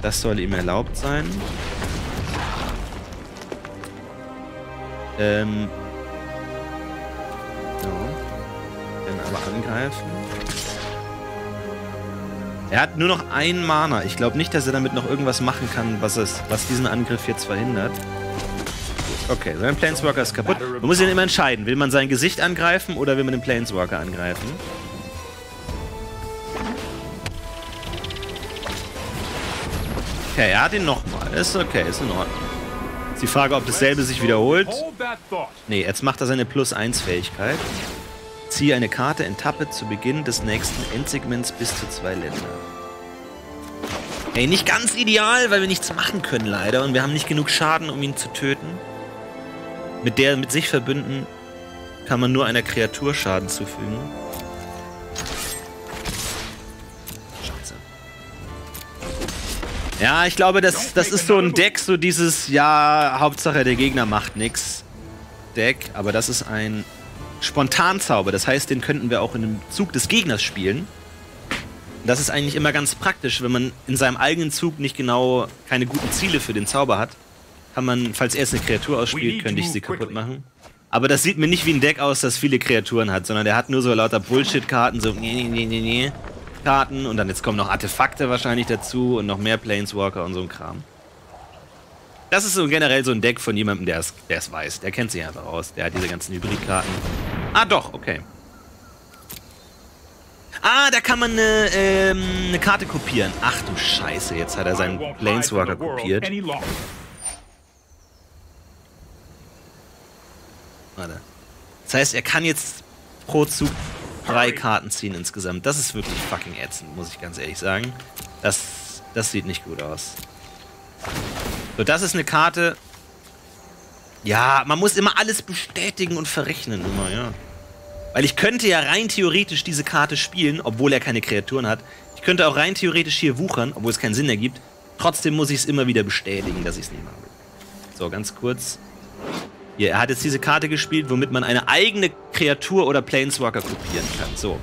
Das soll ihm erlaubt sein. Ähm. Aber angreifen. Er hat nur noch einen Mana. Ich glaube nicht, dass er damit noch irgendwas machen kann, was, es, was diesen Angriff jetzt verhindert. Okay, sein Planeswalker ist kaputt. Man muss ihn immer entscheiden. Will man sein Gesicht angreifen oder will man den Planeswalker angreifen? Okay, er hat ihn nochmal. Ist okay, ist in Ordnung. Ist die Frage, ob dasselbe sich wiederholt. Nee, jetzt macht er seine Plus-1-Fähigkeit. Ziehe eine Karte, enttappe zu Beginn des nächsten Endsegments bis zu zwei Länder. Ey, nicht ganz ideal, weil wir nichts machen können leider und wir haben nicht genug Schaden, um ihn zu töten. Mit der mit sich verbünden kann man nur einer Kreatur Schaden zufügen. Scheiße. Ja, ich glaube, das, das ist so ein Deck, so dieses, ja, Hauptsache der Gegner macht nix Deck, aber das ist ein Spontanzauber. Das heißt, den könnten wir auch in einem Zug des Gegners spielen. Das ist eigentlich immer ganz praktisch, wenn man in seinem eigenen Zug nicht genau keine guten Ziele für den Zauber hat. Kann man, falls er jetzt eine Kreatur ausspielt, könnte ich sie kaputt machen. Aber das sieht mir nicht wie ein Deck aus, das viele Kreaturen hat, sondern der hat nur so lauter Bullshit-Karten, so nee, nee, nee, nee, Karten und dann jetzt kommen noch Artefakte wahrscheinlich dazu und noch mehr Planeswalker und so ein Kram. Das ist so generell so ein Deck von jemandem, der es weiß. Der kennt sich einfach aus. Der hat diese ganzen Hybridkarten. Ah, doch, okay. Ah, da kann man eine, ähm, eine Karte kopieren. Ach du Scheiße, jetzt hat er seinen Planeswalker kopiert. Warte. Das heißt, er kann jetzt pro Zug drei Karten ziehen insgesamt. Das ist wirklich fucking ätzend, muss ich ganz ehrlich sagen. Das, das sieht nicht gut aus. So, das ist eine Karte. Ja, man muss immer alles bestätigen und verrechnen immer, ja. Weil ich könnte ja rein theoretisch diese Karte spielen, obwohl er keine Kreaturen hat. Ich könnte auch rein theoretisch hier wuchern, obwohl es keinen Sinn ergibt. Trotzdem muss ich es immer wieder bestätigen, dass ich es nicht mache. So, ganz kurz. Hier, er hat jetzt diese Karte gespielt, womit man eine eigene Kreatur oder Planeswalker kopieren kann. So.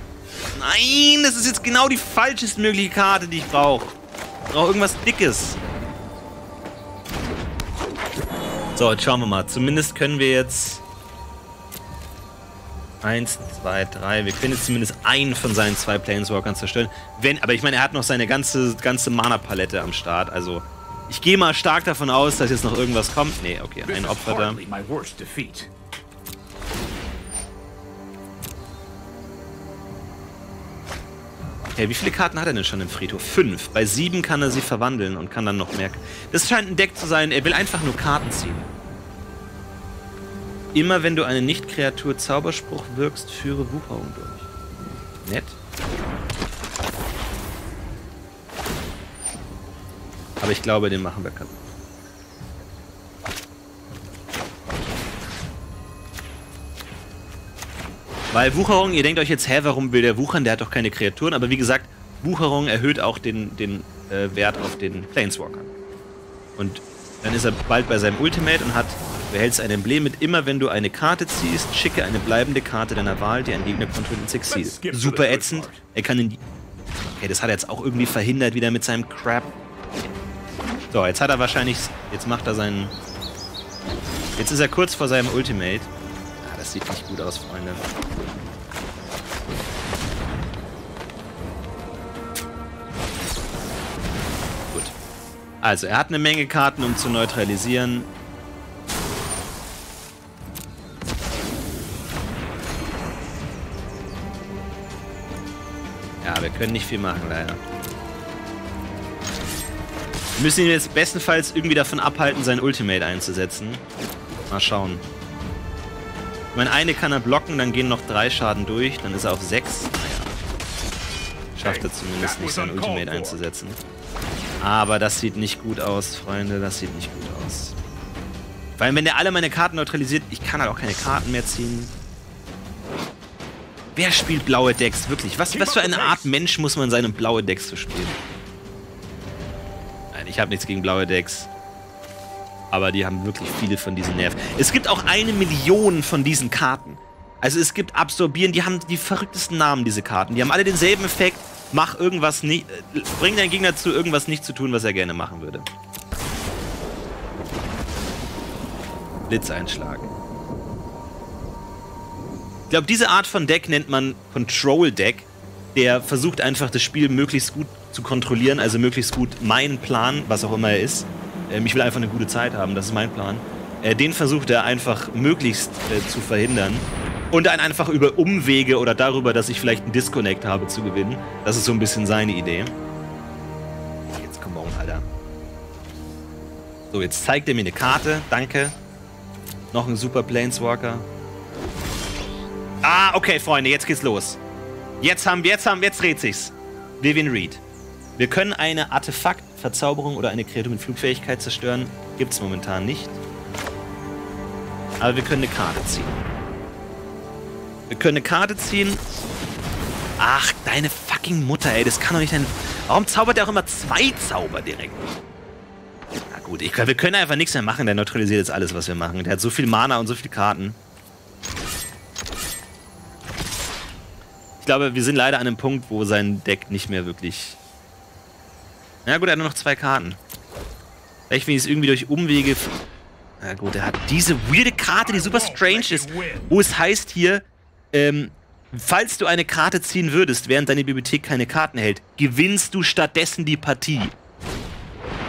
Nein, das ist jetzt genau die falschest mögliche Karte, die ich brauche. Ich brauche irgendwas Dickes. So, jetzt schauen wir mal. Zumindest können wir jetzt... Eins, zwei, drei. Wir können jetzt zumindest einen von seinen zwei Planeswalkern zerstören. Wenn, aber ich meine, er hat noch seine ganze, ganze Mana-Palette am Start. Also, ich gehe mal stark davon aus, dass jetzt noch irgendwas kommt. Nee, okay, ein Opfer da. Okay, wie viele Karten hat er denn schon im Friedhof? Fünf. Bei sieben kann er sie verwandeln und kann dann noch mehr. Das scheint ein Deck zu sein, er will einfach nur Karten ziehen. Immer wenn du eine Nicht-Kreatur Zauberspruch wirkst, führe Wucherung durch. Nett. Aber ich glaube, den machen wir kaputt. Weil Wucherung, ihr denkt euch jetzt, hä, warum will der wuchern? Der hat doch keine Kreaturen. Aber wie gesagt, Wucherung erhöht auch den, den äh, Wert auf den Planeswalker. Und dann ist er bald bei seinem Ultimate und hat, behältst ein Emblem mit immer, wenn du eine Karte ziehst, schicke eine bleibende Karte deiner Wahl, die ein Gegner kontrolliert ins Exil. Super ätzend. Er kann in die... Okay, das hat er jetzt auch irgendwie verhindert, wieder mit seinem Crap. So, jetzt hat er wahrscheinlich... Jetzt macht er seinen... Jetzt ist er kurz vor seinem Ultimate. Ah, das sieht nicht gut aus, Freunde. Also, er hat eine Menge Karten, um zu neutralisieren. Ja, wir können nicht viel machen, leider. Wir müssen ihn jetzt bestenfalls irgendwie davon abhalten, sein Ultimate einzusetzen. Mal schauen. Wenn eine kann er blocken, dann gehen noch drei Schaden durch, dann ist er auf sechs. Naja. Schafft er zumindest nicht, sein Ultimate einzusetzen. Aber das sieht nicht gut aus, Freunde. Das sieht nicht gut aus. Weil wenn der alle meine Karten neutralisiert, ich kann halt auch keine Karten mehr ziehen. Wer spielt blaue Decks? Wirklich, was, was für eine Art Mensch muss man sein, um blaue Decks zu spielen? Nein, ich habe nichts gegen blaue Decks. Aber die haben wirklich viele von diesen Nerven. Es gibt auch eine Million von diesen Karten. Also es gibt Absorbieren, die haben die verrücktesten Namen, diese Karten. Die haben alle denselben Effekt. Mach irgendwas nicht. Bring deinen Gegner zu, irgendwas nicht zu tun, was er gerne machen würde. Blitz einschlagen. Ich glaube, diese Art von Deck nennt man Control Deck. Der versucht einfach das Spiel möglichst gut zu kontrollieren, also möglichst gut meinen Plan, was auch immer er ist. Ähm, ich will einfach eine gute Zeit haben, das ist mein Plan. Äh, den versucht er einfach möglichst äh, zu verhindern. Und dann einfach über Umwege oder darüber, dass ich vielleicht einen Disconnect habe, zu gewinnen. Das ist so ein bisschen seine Idee. Jetzt komm on, Alter. So, jetzt zeigt er mir eine Karte. Danke. Noch ein Super Planeswalker. Ah, okay, Freunde, jetzt geht's los. Jetzt haben, jetzt haben, jetzt dreht sich's. Vivian Reed. Wir können eine Artefakt, Verzauberung oder eine Kreatur mit Flugfähigkeit zerstören. Gibt's momentan nicht. Aber wir können eine Karte ziehen. Wir können eine Karte ziehen. Ach, deine fucking Mutter, ey. Das kann doch nicht sein. Warum zaubert er auch immer zwei Zauber direkt? Na gut, ich, wir können einfach nichts mehr machen. Der neutralisiert jetzt alles, was wir machen. Der hat so viel Mana und so viele Karten. Ich glaube, wir sind leider an einem Punkt, wo sein Deck nicht mehr wirklich... Na gut, er hat nur noch zwei Karten. Vielleicht, wenn ich es irgendwie durch Umwege... Na gut, er hat diese weirde Karte, die super strange ist, wo es heißt hier, ähm, falls du eine Karte ziehen würdest, während deine Bibliothek keine Karten hält, gewinnst du stattdessen die Partie.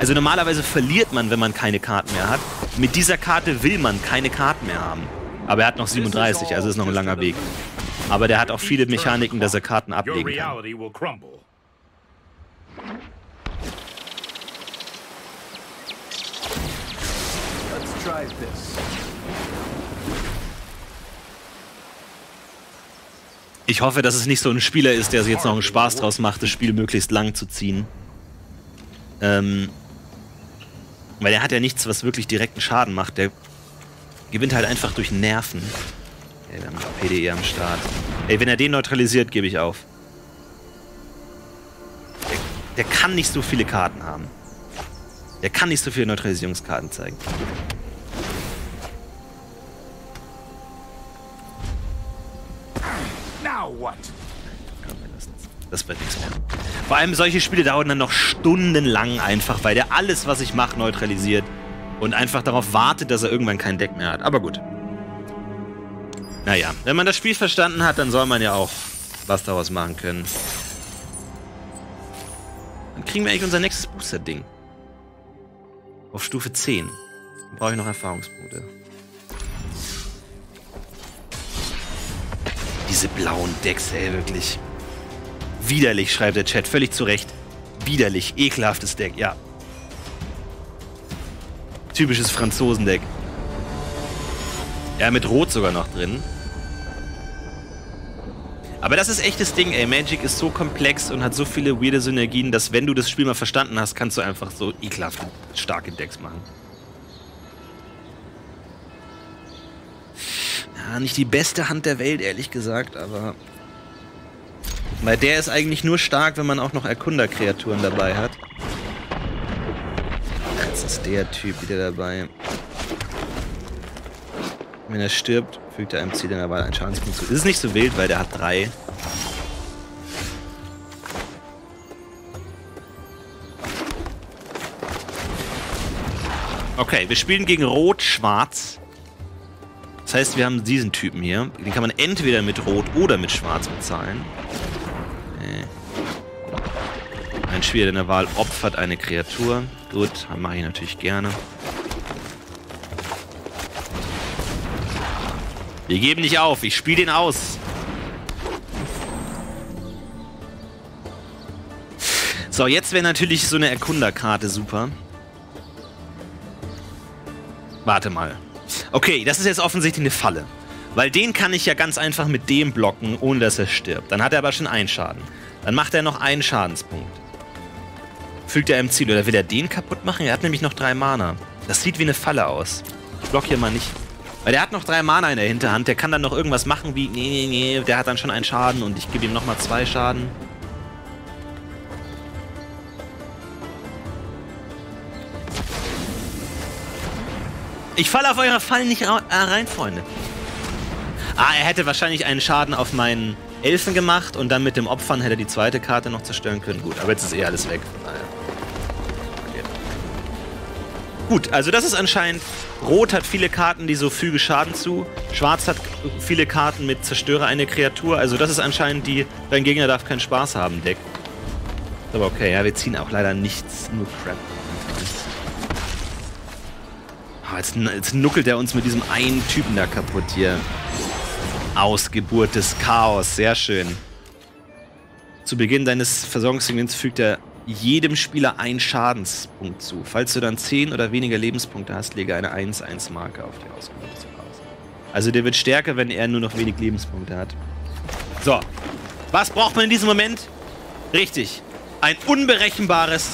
Also normalerweise verliert man, wenn man keine Karten mehr hat. Mit dieser Karte will man keine Karten mehr haben. Aber er hat noch 37, also ist noch ein langer Weg. Aber der hat auch viele Mechaniken, dass er Karten ablegen kann. Ich hoffe, dass es nicht so ein Spieler ist, der sich jetzt noch einen Spaß draus macht, das Spiel möglichst lang zu ziehen. Ähm, weil er hat ja nichts, was wirklich direkten Schaden macht. Der gewinnt halt einfach durch Nerven. Ey, wir haben noch PDE am Start. Ey, wenn er den neutralisiert, gebe ich auf. Der, der kann nicht so viele Karten haben. Der kann nicht so viele Neutralisierungskarten zeigen. Now what? Das wird nichts mehr. Vor allem solche Spiele dauern dann noch stundenlang einfach, weil der alles, was ich mache, neutralisiert und einfach darauf wartet, dass er irgendwann kein Deck mehr hat. Aber gut. Naja, wenn man das Spiel verstanden hat, dann soll man ja auch was daraus machen können. Dann kriegen wir eigentlich unser nächstes Booster-Ding. Auf Stufe 10. Dann brauche ich noch Erfahrungspunkte. Diese blauen Decks, ey, wirklich. Widerlich, schreibt der Chat. Völlig zu Recht. Widerlich. Ekelhaftes Deck, ja. Typisches Franzosendeck. Ja, mit Rot sogar noch drin. Aber das ist echtes Ding, ey. Magic ist so komplex und hat so viele weirde Synergien, dass wenn du das Spiel mal verstanden hast, kannst du einfach so ekelhaft starke Decks machen. Ja, nicht die beste Hand der Welt, ehrlich gesagt, aber... Weil der ist eigentlich nur stark, wenn man auch noch Erkunderkreaturen dabei hat. Jetzt ist der Typ wieder dabei. Wenn er stirbt, fügt er einem Ziel in der Wahl einen Schadenspunkt zu. Das ist nicht so wild, weil der hat drei. Okay, wir spielen gegen Rot-Schwarz. Das heißt, wir haben diesen Typen hier. Den kann man entweder mit Rot oder mit Schwarz bezahlen. Okay. Ein Spieler der Wahl opfert eine Kreatur. Gut, mache ich natürlich gerne. Wir geben nicht auf, ich spiele den aus. So, jetzt wäre natürlich so eine Erkunderkarte super. Warte mal. Okay, das ist jetzt offensichtlich eine Falle. Weil den kann ich ja ganz einfach mit dem blocken, ohne dass er stirbt. Dann hat er aber schon einen Schaden. Dann macht er noch einen Schadenspunkt. Fügt er im Ziel. Oder will er den kaputt machen? Er hat nämlich noch drei Mana. Das sieht wie eine Falle aus. Ich block hier mal nicht. Weil der hat noch drei Mana in der Hinterhand. Der kann dann noch irgendwas machen wie, nee, nee, nee, der hat dann schon einen Schaden und ich gebe ihm nochmal zwei Schaden. Ich falle auf eure Fallen nicht rein, Freunde. Ah, er hätte wahrscheinlich einen Schaden auf meinen Elfen gemacht und dann mit dem Opfern hätte er die zweite Karte noch zerstören können. Gut, aber jetzt ist eh alles weg. Okay. Gut, also das ist anscheinend. Rot hat viele Karten, die so füge Schaden zu. Schwarz hat viele Karten mit zerstöre eine Kreatur. Also das ist anscheinend die, dein Gegner darf keinen Spaß haben, Deck. Aber okay, ja, wir ziehen auch leider nichts, nur Crap. Oh, jetzt, jetzt nuckelt er uns mit diesem einen Typen da kaputt hier. Ausgeburt des Chaos, sehr schön. Zu Beginn deines Versorgungssegments fügt er jedem Spieler einen Schadenspunkt zu. Falls du dann 10 oder weniger Lebenspunkte hast, lege eine 1-1-Marke auf die Ausgeburt des Chaos. Also der wird stärker, wenn er nur noch wenig Lebenspunkte hat. So. Was braucht man in diesem Moment? Richtig. Ein unberechenbares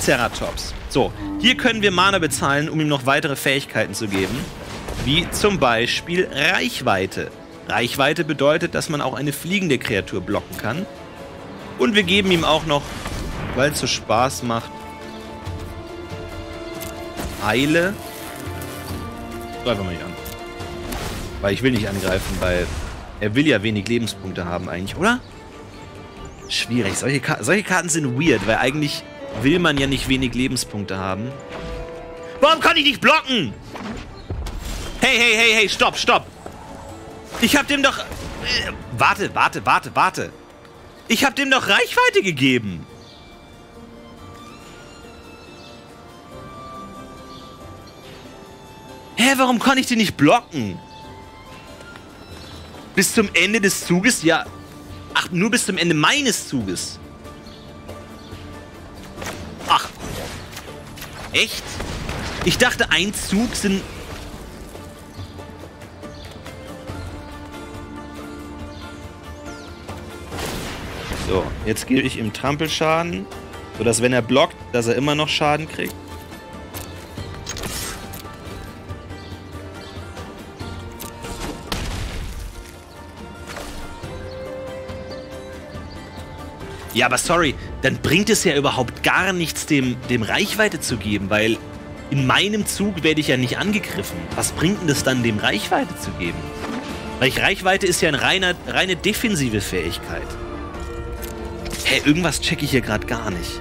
Ceratops. So, hier können wir Mana bezahlen, um ihm noch weitere Fähigkeiten zu geben. Wie zum Beispiel Reichweite. Reichweite bedeutet, dass man auch eine fliegende Kreatur blocken kann. Und wir geben ihm auch noch, weil es so Spaß macht, Eile. Greifen wir nicht an. Weil ich will nicht angreifen, weil er will ja wenig Lebenspunkte haben eigentlich, oder? Schwierig. Solche, Ka solche Karten sind weird, weil eigentlich will man ja nicht wenig Lebenspunkte haben. Warum kann ich nicht blocken? Hey, hey, hey, hey, stopp, stopp. Ich hab dem doch... Äh, warte, warte, warte, warte. Ich hab dem doch Reichweite gegeben. Hä, warum kann ich den nicht blocken? Bis zum Ende des Zuges? Ja. Ach, nur bis zum Ende meines Zuges. Ach. Echt? Ich dachte, ein Zug sind... So, jetzt gebe ich ihm Trampelschaden, sodass wenn er blockt, dass er immer noch Schaden kriegt. Ja, aber sorry, dann bringt es ja überhaupt gar nichts, dem, dem Reichweite zu geben, weil in meinem Zug werde ich ja nicht angegriffen. Was bringt denn das dann, dem Reichweite zu geben? Weil Reichweite ist ja eine reine, reine defensive Fähigkeit. Hä, irgendwas checke ich hier gerade gar nicht.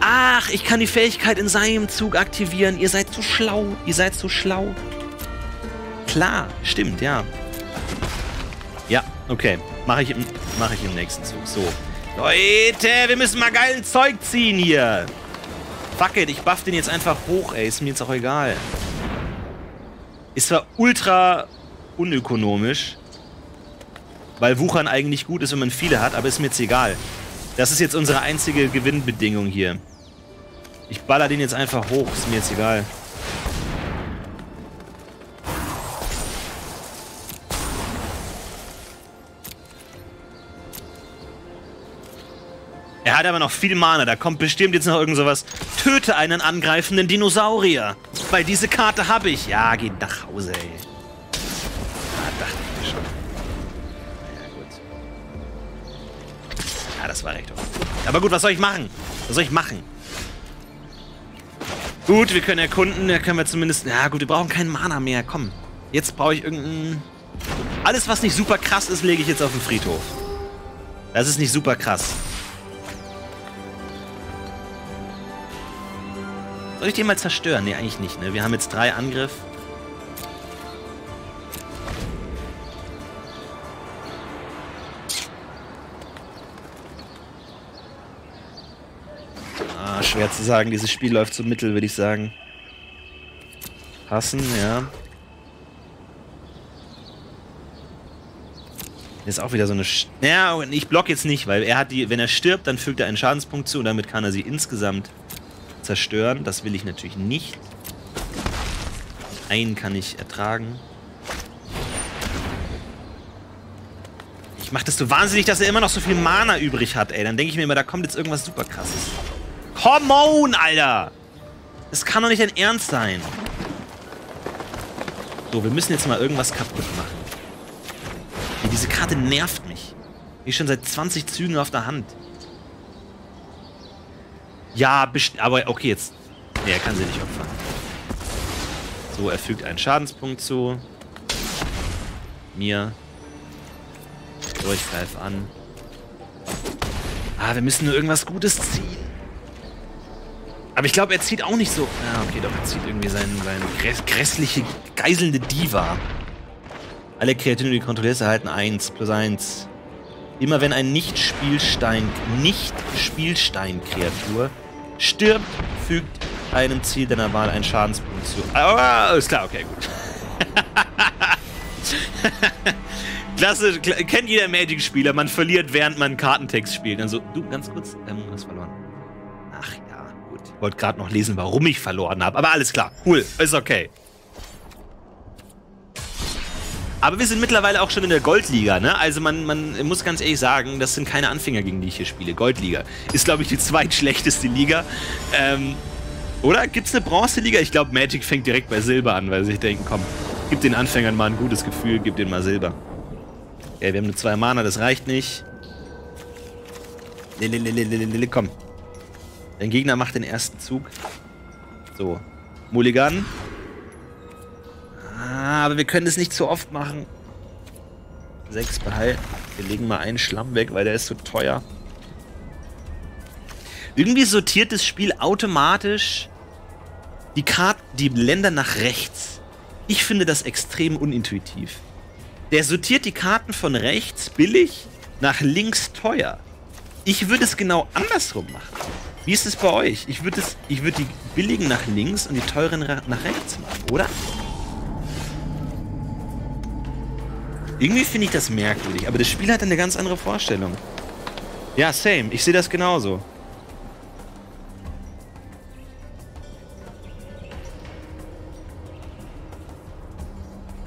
Ach, ich kann die Fähigkeit in seinem Zug aktivieren. Ihr seid so schlau. Ihr seid so schlau. Klar, stimmt, ja. Ja, okay. Mache ich, mach ich im nächsten Zug. So. Leute, wir müssen mal geilen Zeug ziehen hier. Fuck it, ich buff den jetzt einfach hoch, ey. Ist mir jetzt auch egal. Ist zwar ultra unökonomisch, weil Wuchern eigentlich gut ist, wenn man viele hat, aber ist mir jetzt egal. Das ist jetzt unsere einzige Gewinnbedingung hier. Ich baller den jetzt einfach hoch, ist mir jetzt egal. Hat aber noch viel Mana. Da kommt bestimmt jetzt noch irgend sowas. Töte einen angreifenden Dinosaurier. Weil diese Karte habe ich. Ja, geht nach Hause, ey. Ah, dachte ich mir schon. Ja, gut. Ja, das war recht. Aber gut, was soll ich machen? Was soll ich machen? Gut, wir können erkunden. Da können wir zumindest... Ja, gut, wir brauchen keinen Mana mehr. Komm. Jetzt brauche ich irgendeinen... Alles, was nicht super krass ist, lege ich jetzt auf den Friedhof. Das ist nicht super krass. Soll ich den mal zerstören? Ne, eigentlich nicht, ne? Wir haben jetzt drei Angriff. Ah, schwer zu sagen. Dieses Spiel läuft so mittel, würde ich sagen. Passen, ja. Ist auch wieder so eine. Sch ja, und ich block jetzt nicht, weil er hat die. Wenn er stirbt, dann fügt er einen Schadenspunkt zu und damit kann er sie insgesamt zerstören. Das will ich natürlich nicht. Einen kann ich ertragen. Ich mach das so wahnsinnig, dass er immer noch so viel Mana übrig hat, ey. Dann denke ich mir immer, da kommt jetzt irgendwas super krasses. Come on, Alter! Das kann doch nicht dein Ernst sein. So, wir müssen jetzt mal irgendwas kaputt machen. Diese Karte nervt mich. Die ist schon seit 20 Zügen auf der Hand. Ja, aber okay, jetzt. Nee, er kann sie nicht opfern. So, er fügt einen Schadenspunkt zu. Mir. So, ich greife an. Ah, wir müssen nur irgendwas Gutes ziehen. Aber ich glaube, er zieht auch nicht so. Ja, okay, doch, er zieht irgendwie seine sein gräss grässliche, geiselnde Diva. Alle Kreaturen, die du kontrollierst, erhalten 1 plus 1. Immer wenn ein Nicht-Spielstein, Nicht-Spielstein-Kreatur stirbt, fügt einem Ziel deiner Wahl einen Schadenspunkt zu. Ah, ist klar, okay, gut. Klasse, kennt jeder Magic-Spieler, man verliert, während man Kartentext spielt. Also, du, ganz kurz, ähm, hast verloren. Ach ja, gut. Ich wollte gerade noch lesen, warum ich verloren habe. Aber alles klar, cool, ist okay. Aber wir sind mittlerweile auch schon in der Goldliga, ne? Also man, man muss ganz ehrlich sagen, das sind keine Anfänger, gegen die ich hier spiele. Goldliga ist, glaube ich, die zweitschlechteste Liga. Ähm, oder? Gibt's eine Bronzeliga? Ich glaube, Magic fängt direkt bei Silber an, weil sie sich denken, komm, gib den Anfängern mal ein gutes Gefühl, gib denen mal Silber. Okay, wir haben nur zwei Mana, das reicht nicht. Lille, komm. Dein Gegner macht den ersten Zug. So. Mulligan. Ah, aber wir können das nicht zu oft machen. Sechs behalten. Wir legen mal einen Schlamm weg, weil der ist so teuer. Irgendwie sortiert das Spiel automatisch die Karten, die Länder nach rechts. Ich finde das extrem unintuitiv. Der sortiert die Karten von rechts billig nach links teuer. Ich würde es genau andersrum machen. Wie ist es bei euch? Ich würde würd die billigen nach links und die teuren nach rechts machen, oder? Irgendwie finde ich das merkwürdig, aber das Spiel hat eine ganz andere Vorstellung. Ja, same. Ich sehe das genauso.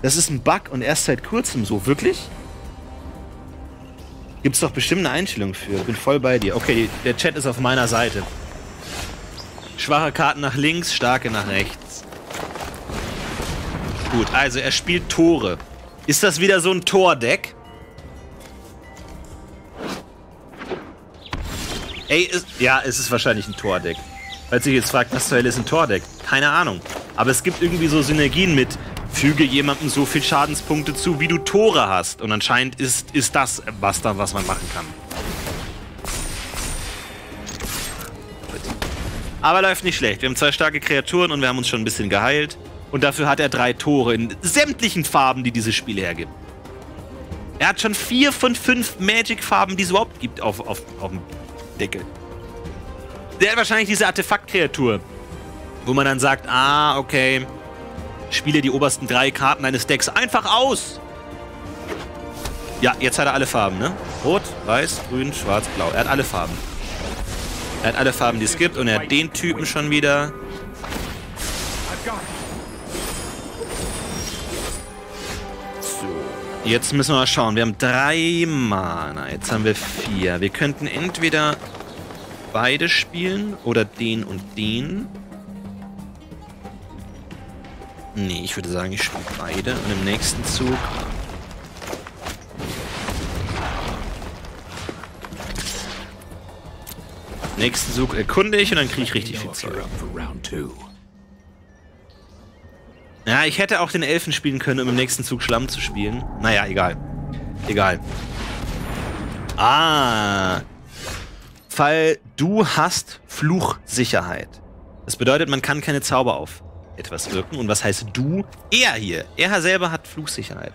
Das ist ein Bug und erst seit kurzem so. Wirklich? Gibt es doch bestimmt eine Einstellung für. Bin voll bei dir. Okay, der Chat ist auf meiner Seite. Schwache Karten nach links, starke nach rechts. Gut, also er spielt Tore. Ist das wieder so ein Tordeck? Ey, ist, ja, es ist wahrscheinlich ein Tordeck. Falls sich jetzt fragt, was zur Hölle ist ein Tordeck? Keine Ahnung. Aber es gibt irgendwie so Synergien mit füge jemandem so viel Schadenspunkte zu, wie du Tore hast. Und anscheinend ist, ist das was da, was man machen kann. Aber läuft nicht schlecht. Wir haben zwei starke Kreaturen und wir haben uns schon ein bisschen geheilt. Und dafür hat er drei Tore in sämtlichen Farben, die dieses Spiel hergibt. Er hat schon vier von fünf Magic-Farben, die es überhaupt gibt, auf, auf, auf dem Deckel. Der hat wahrscheinlich diese Artefakt-Kreatur, wo man dann sagt, ah, okay, Spiele die obersten drei Karten eines Decks einfach aus. Ja, jetzt hat er alle Farben, ne? Rot, Weiß, Grün, Schwarz, Blau. Er hat alle Farben. Er hat alle Farben, die es gibt. Und er hat den Typen schon wieder. Jetzt müssen wir mal schauen. Wir haben drei Mana. Jetzt haben wir vier. Wir könnten entweder beide spielen oder den und den. Nee, ich würde sagen, ich spiele beide und im nächsten Zug... Nächsten Zug erkunde ich und dann kriege ich richtig viel Zeug. Ja, ich hätte auch den Elfen spielen können, um im nächsten Zug Schlamm zu spielen. Naja, egal. Egal. Ah. Fall, du hast Fluchsicherheit. Das bedeutet, man kann keine Zauber auf etwas wirken. Und was heißt du? Er hier. Er selber hat Flugsicherheit.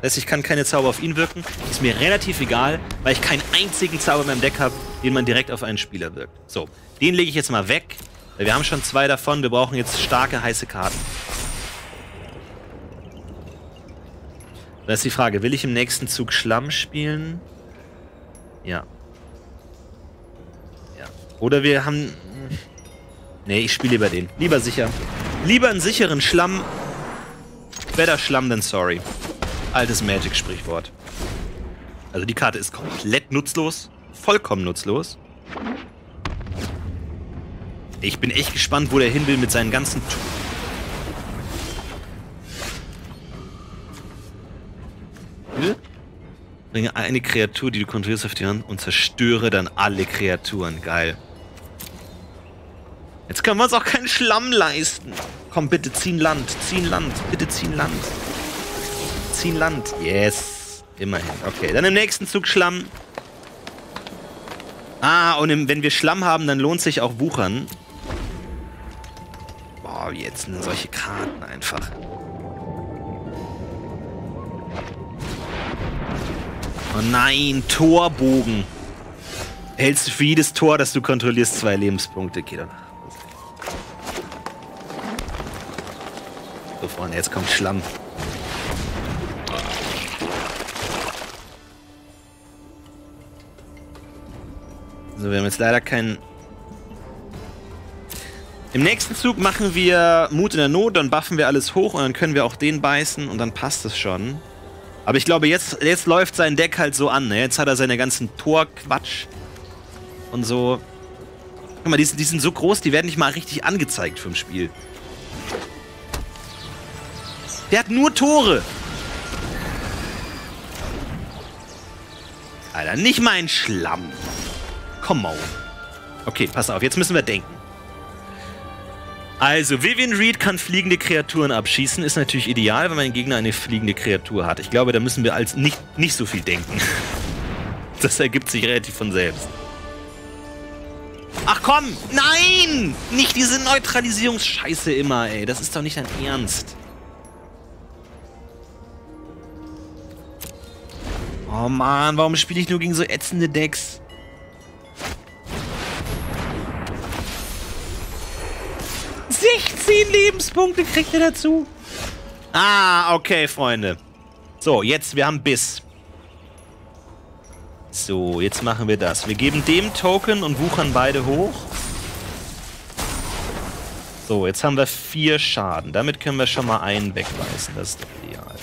Das heißt, ich kann keine Zauber auf ihn wirken. Ist mir relativ egal, weil ich keinen einzigen Zauber in meinem Deck habe, den man direkt auf einen Spieler wirkt. So, den lege ich jetzt mal weg. Wir haben schon zwei davon. Wir brauchen jetzt starke, heiße Karten. Da ist die Frage, will ich im nächsten Zug Schlamm spielen? Ja. Ja. Oder wir haben... Nee, ich spiele lieber den. Lieber sicher. Lieber einen sicheren Schlamm. Better Schlamm than sorry. Altes Magic-Sprichwort. Also die Karte ist komplett nutzlos. Vollkommen nutzlos. Ich bin echt gespannt, wo der hin will mit seinen ganzen... Tu Bringe eine Kreatur, die du kontrollierst, auf die Hand und zerstöre dann alle Kreaturen. Geil. Jetzt können wir uns auch keinen Schlamm leisten. Komm, bitte, ziehen Land. Ziehen Land. Bitte ziehen Land. Ziehen Land. Yes. Immerhin. Okay, dann im nächsten Zug Schlamm. Ah, und im, wenn wir Schlamm haben, dann lohnt sich auch Wuchern. Boah, jetzt sind solche Karten einfach. Oh nein, Torbogen. Hältst du für jedes Tor, das du kontrollierst, zwei Lebenspunkte. Geh doch nach. So, Freunde, jetzt kommt Schlamm. So, wir haben jetzt leider keinen... Im nächsten Zug machen wir Mut in der Not, dann buffen wir alles hoch und dann können wir auch den beißen und dann passt es schon. Aber ich glaube, jetzt, jetzt läuft sein Deck halt so an. Ne? Jetzt hat er seine ganzen Torquatsch und so. Guck mal, die, die sind so groß, die werden nicht mal richtig angezeigt vom Spiel. Der hat nur Tore. Alter, nicht mal ein Schlamm. Come on. Okay, pass auf, jetzt müssen wir denken. Also, Vivian Reed kann fliegende Kreaturen abschießen. Ist natürlich ideal, wenn mein Gegner eine fliegende Kreatur hat. Ich glaube, da müssen wir als nicht, nicht so viel denken. Das ergibt sich relativ von selbst. Ach komm! Nein! Nicht diese Neutralisierungsscheiße immer, ey. Das ist doch nicht dein Ernst. Oh Mann, warum spiele ich nur gegen so ätzende Decks? Zehn Lebenspunkte kriegt er dazu. Ah, okay, Freunde. So, jetzt, wir haben Biss. So, jetzt machen wir das. Wir geben dem Token und wuchern beide hoch. So, jetzt haben wir vier Schaden. Damit können wir schon mal einen wegweisen. Das ist doch ideal.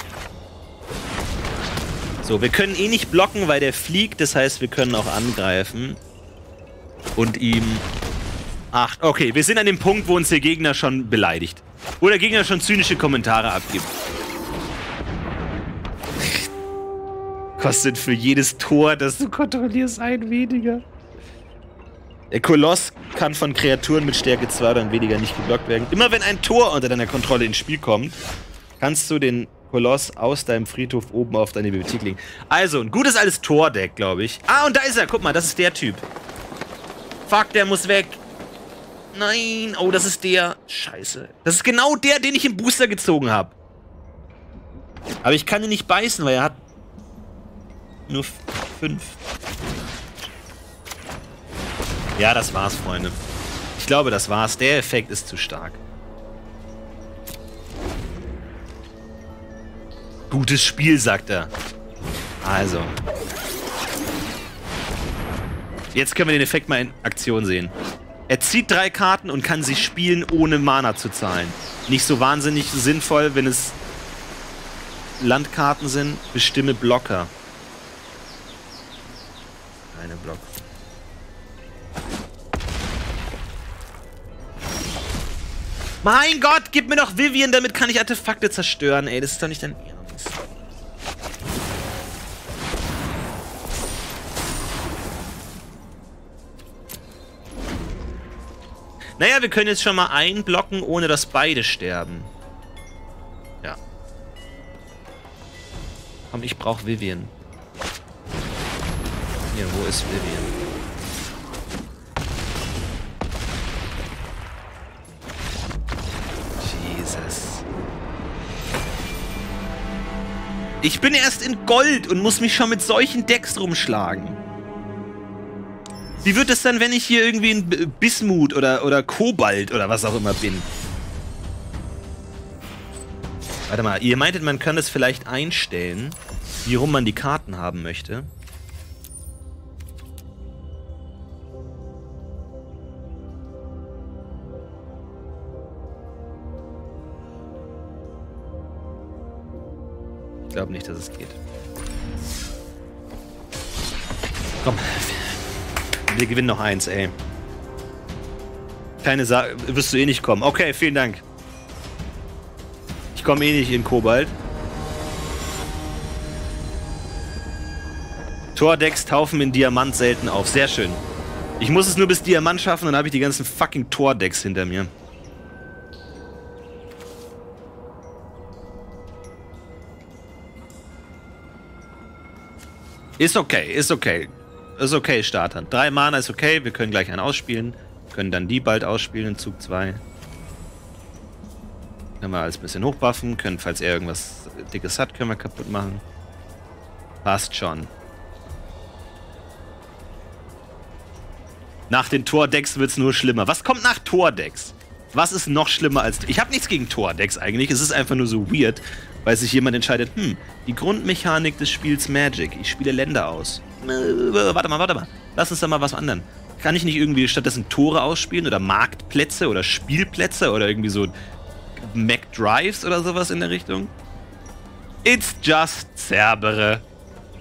So, wir können eh nicht blocken, weil der fliegt. Das heißt, wir können auch angreifen. Und ihm... Acht. Okay, wir sind an dem Punkt, wo uns der Gegner schon beleidigt. Wo der Gegner schon zynische Kommentare abgibt. Kostet für jedes Tor, das du kontrollierst, ein weniger. Der Koloss kann von Kreaturen mit Stärke 2 oder weniger nicht geblockt werden. Immer wenn ein Tor unter deiner Kontrolle ins Spiel kommt, kannst du den Koloss aus deinem Friedhof oben auf deine Bibliothek legen. Also, ein gutes altes Tor-Deck, glaube ich. Ah, und da ist er. Guck mal, das ist der Typ. Fuck, der muss weg. Nein, oh, das ist der. Scheiße. Das ist genau der, den ich im Booster gezogen habe. Aber ich kann ihn nicht beißen, weil er hat nur fünf. Ja, das war's, Freunde. Ich glaube, das war's. Der Effekt ist zu stark. Gutes Spiel, sagt er. Also. Jetzt können wir den Effekt mal in Aktion sehen. Er zieht drei Karten und kann sie spielen, ohne Mana zu zahlen. Nicht so wahnsinnig sinnvoll, wenn es Landkarten sind. Bestimme Blocker. Keine Block. Mein Gott, gib mir doch Vivian, damit kann ich Artefakte zerstören, ey. Das ist doch nicht dein Ernst. Naja, wir können jetzt schon mal einblocken, ohne dass beide sterben. Ja. Komm, ich brauche Vivian. Hier, wo ist Vivian? Jesus. Ich bin erst in Gold und muss mich schon mit solchen Decks rumschlagen. Wie wird es dann, wenn ich hier irgendwie ein Bismut oder, oder Kobalt oder was auch immer bin? Warte mal, ihr meintet, man kann das vielleicht einstellen, wie rum man die Karten haben möchte. Ich glaube nicht, dass es geht. Komm. Wir gewinnen noch eins, ey. Keine Sa wirst du eh nicht kommen. Okay, vielen Dank. Ich komme eh nicht in Kobalt. Tordecks taufen in Diamant selten auf. Sehr schön. Ich muss es nur bis Diamant schaffen, dann habe ich die ganzen fucking Tordecks hinter mir. Ist okay, ist okay. Ist okay, Starter. Drei Mana ist okay, wir können gleich einen ausspielen. Können dann die bald ausspielen in Zug 2. Können wir alles ein bisschen hochbuffen, können, falls er irgendwas Dickes hat, können wir kaputt machen. Passt schon. Nach den Tordecks wird es nur schlimmer. Was kommt nach Tordecks? Was ist noch schlimmer als... Ich habe nichts gegen Tordecks eigentlich. Es ist einfach nur so weird, weil sich jemand entscheidet, hm, die Grundmechanik des Spiels Magic. Ich spiele Länder aus. Äh, warte mal, warte mal. Lass uns da mal was anderen. Kann ich nicht irgendwie stattdessen Tore ausspielen oder Marktplätze oder Spielplätze oder irgendwie so Mac Drives oder sowas in der Richtung? It's just Cerbere.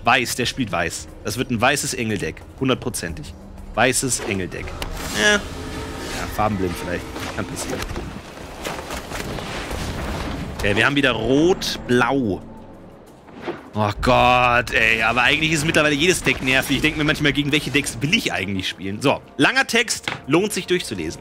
Weiß, der spielt weiß. Das wird ein weißes Engeldeck. Hundertprozentig. Weißes Engeldeck. Ja. ja, farbenblind vielleicht. Kann passieren. Okay, wir haben wieder Rot-Blau. Oh Gott, ey, aber eigentlich ist mittlerweile jedes Deck nervig. Ich denke mir manchmal, gegen welche Decks will ich eigentlich spielen? So, langer Text, lohnt sich durchzulesen.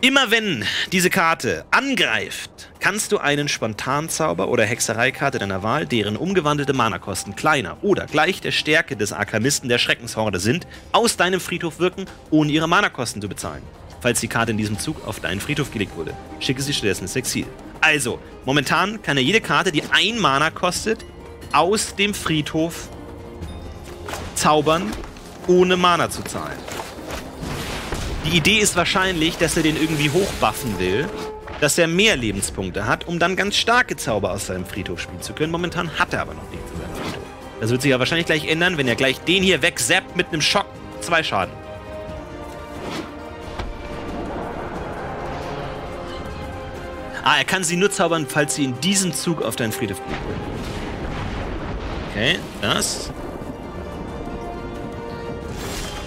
Immer wenn diese Karte angreift, kannst du einen Spontanzauber oder Hexereikarte deiner Wahl, deren umgewandelte Mana-Kosten kleiner oder gleich der Stärke des Arkanisten der Schreckenshorde sind, aus deinem Friedhof wirken, ohne ihre Mana-Kosten zu bezahlen. Falls die Karte in diesem Zug auf deinen Friedhof gelegt wurde, schicke sie stattdessen ins Exil. Also, momentan kann er jede Karte, die ein Mana kostet, aus dem Friedhof zaubern, ohne Mana zu zahlen. Die Idee ist wahrscheinlich, dass er den irgendwie hochbuffen will, dass er mehr Lebenspunkte hat, um dann ganz starke Zauber aus seinem Friedhof spielen zu können. Momentan hat er aber noch nichts in seinem Friedhof. Das wird sich ja wahrscheinlich gleich ändern, wenn er gleich den hier wegzappt mit einem Schock. Zwei Schaden. Ah, er kann sie nur zaubern, falls sie in diesem Zug auf deinen Friedhof gehen. Okay, das.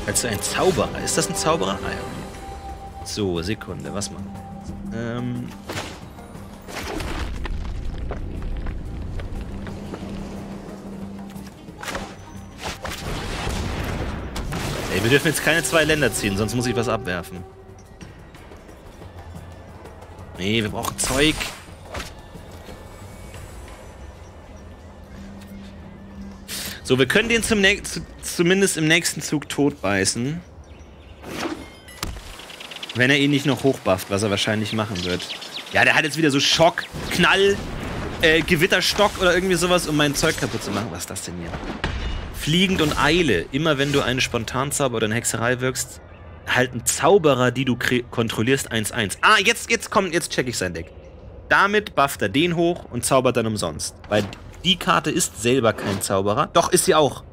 Also ein Zauberer. Ist das ein Zauberer? Ah, ja. So, Sekunde, was machen wir? Ähm. Ey, wir dürfen jetzt keine zwei Länder ziehen, sonst muss ich was abwerfen. Nee, wir brauchen Zeug. So, wir können den zum zumindest im nächsten Zug totbeißen. Wenn er ihn nicht noch hochbufft, was er wahrscheinlich machen wird. Ja, der hat jetzt wieder so Schock, Knall, äh, Gewitterstock oder irgendwie sowas, um mein Zeug kaputt zu machen. Was ist das denn hier? Fliegend und Eile. Immer wenn du eine Spontanzauber oder eine Hexerei wirkst, halten Zauberer, die du kontrollierst, 1-1. Ah, jetzt, jetzt kommt, jetzt check ich sein Deck. Damit bufft er den hoch und zaubert dann umsonst. Weil die Karte ist selber kein Zauberer. Doch, ist sie auch.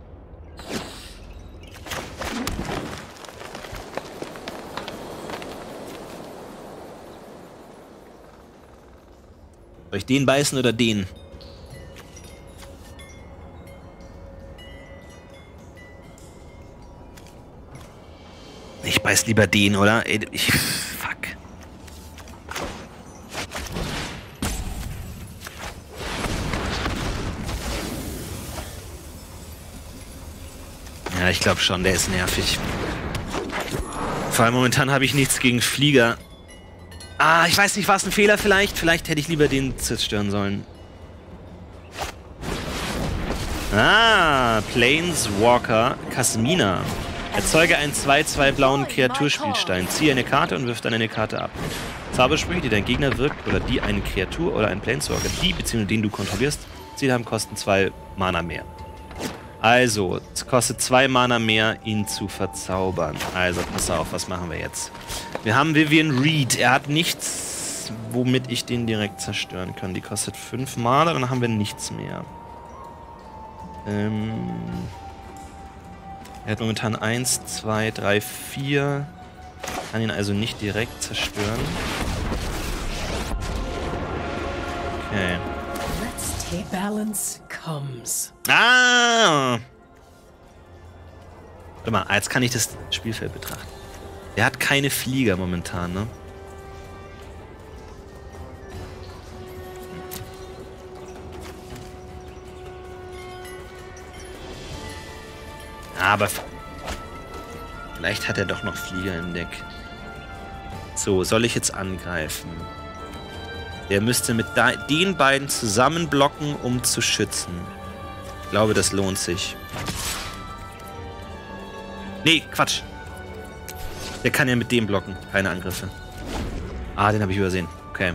Soll ich den beißen oder den? Ich beiß lieber den, oder? Ich, Ja, ich glaube schon, der ist nervig. Vor allem momentan habe ich nichts gegen Flieger. Ah, ich weiß nicht, war es ein Fehler vielleicht? Vielleicht hätte ich lieber den zerstören sollen. Ah, Planeswalker Kasmina. Erzeuge einen 2-2 blauen Kreaturspielstein. Ziehe eine Karte und wirf dann eine Karte ab. Zaubersprüche, die dein Gegner wirkt oder die eine Kreatur oder ein Planeswalker, die bzw. den du kontrollierst, Ziele haben kosten 2 Mana mehr. Also, es kostet zwei Mana mehr, ihn zu verzaubern. Also, pass auf, was machen wir jetzt? Wir haben Vivian Reed. Er hat nichts womit ich den direkt zerstören kann. Die kostet 5 Mana, dann haben wir nichts mehr. Ähm. Er hat momentan 1, 2, 3, 4. Kann ihn also nicht direkt zerstören. Okay. Take balance comes. Ah! Warte mal, jetzt kann ich das Spielfeld betrachten. Der hat keine Flieger momentan, ne? Aber vielleicht hat er doch noch Flieger im Deck. So, soll ich jetzt angreifen? Der müsste mit den beiden zusammen blocken, um zu schützen. Ich glaube, das lohnt sich. Nee, Quatsch. Der kann ja mit dem blocken. Keine Angriffe. Ah, den habe ich übersehen. Okay.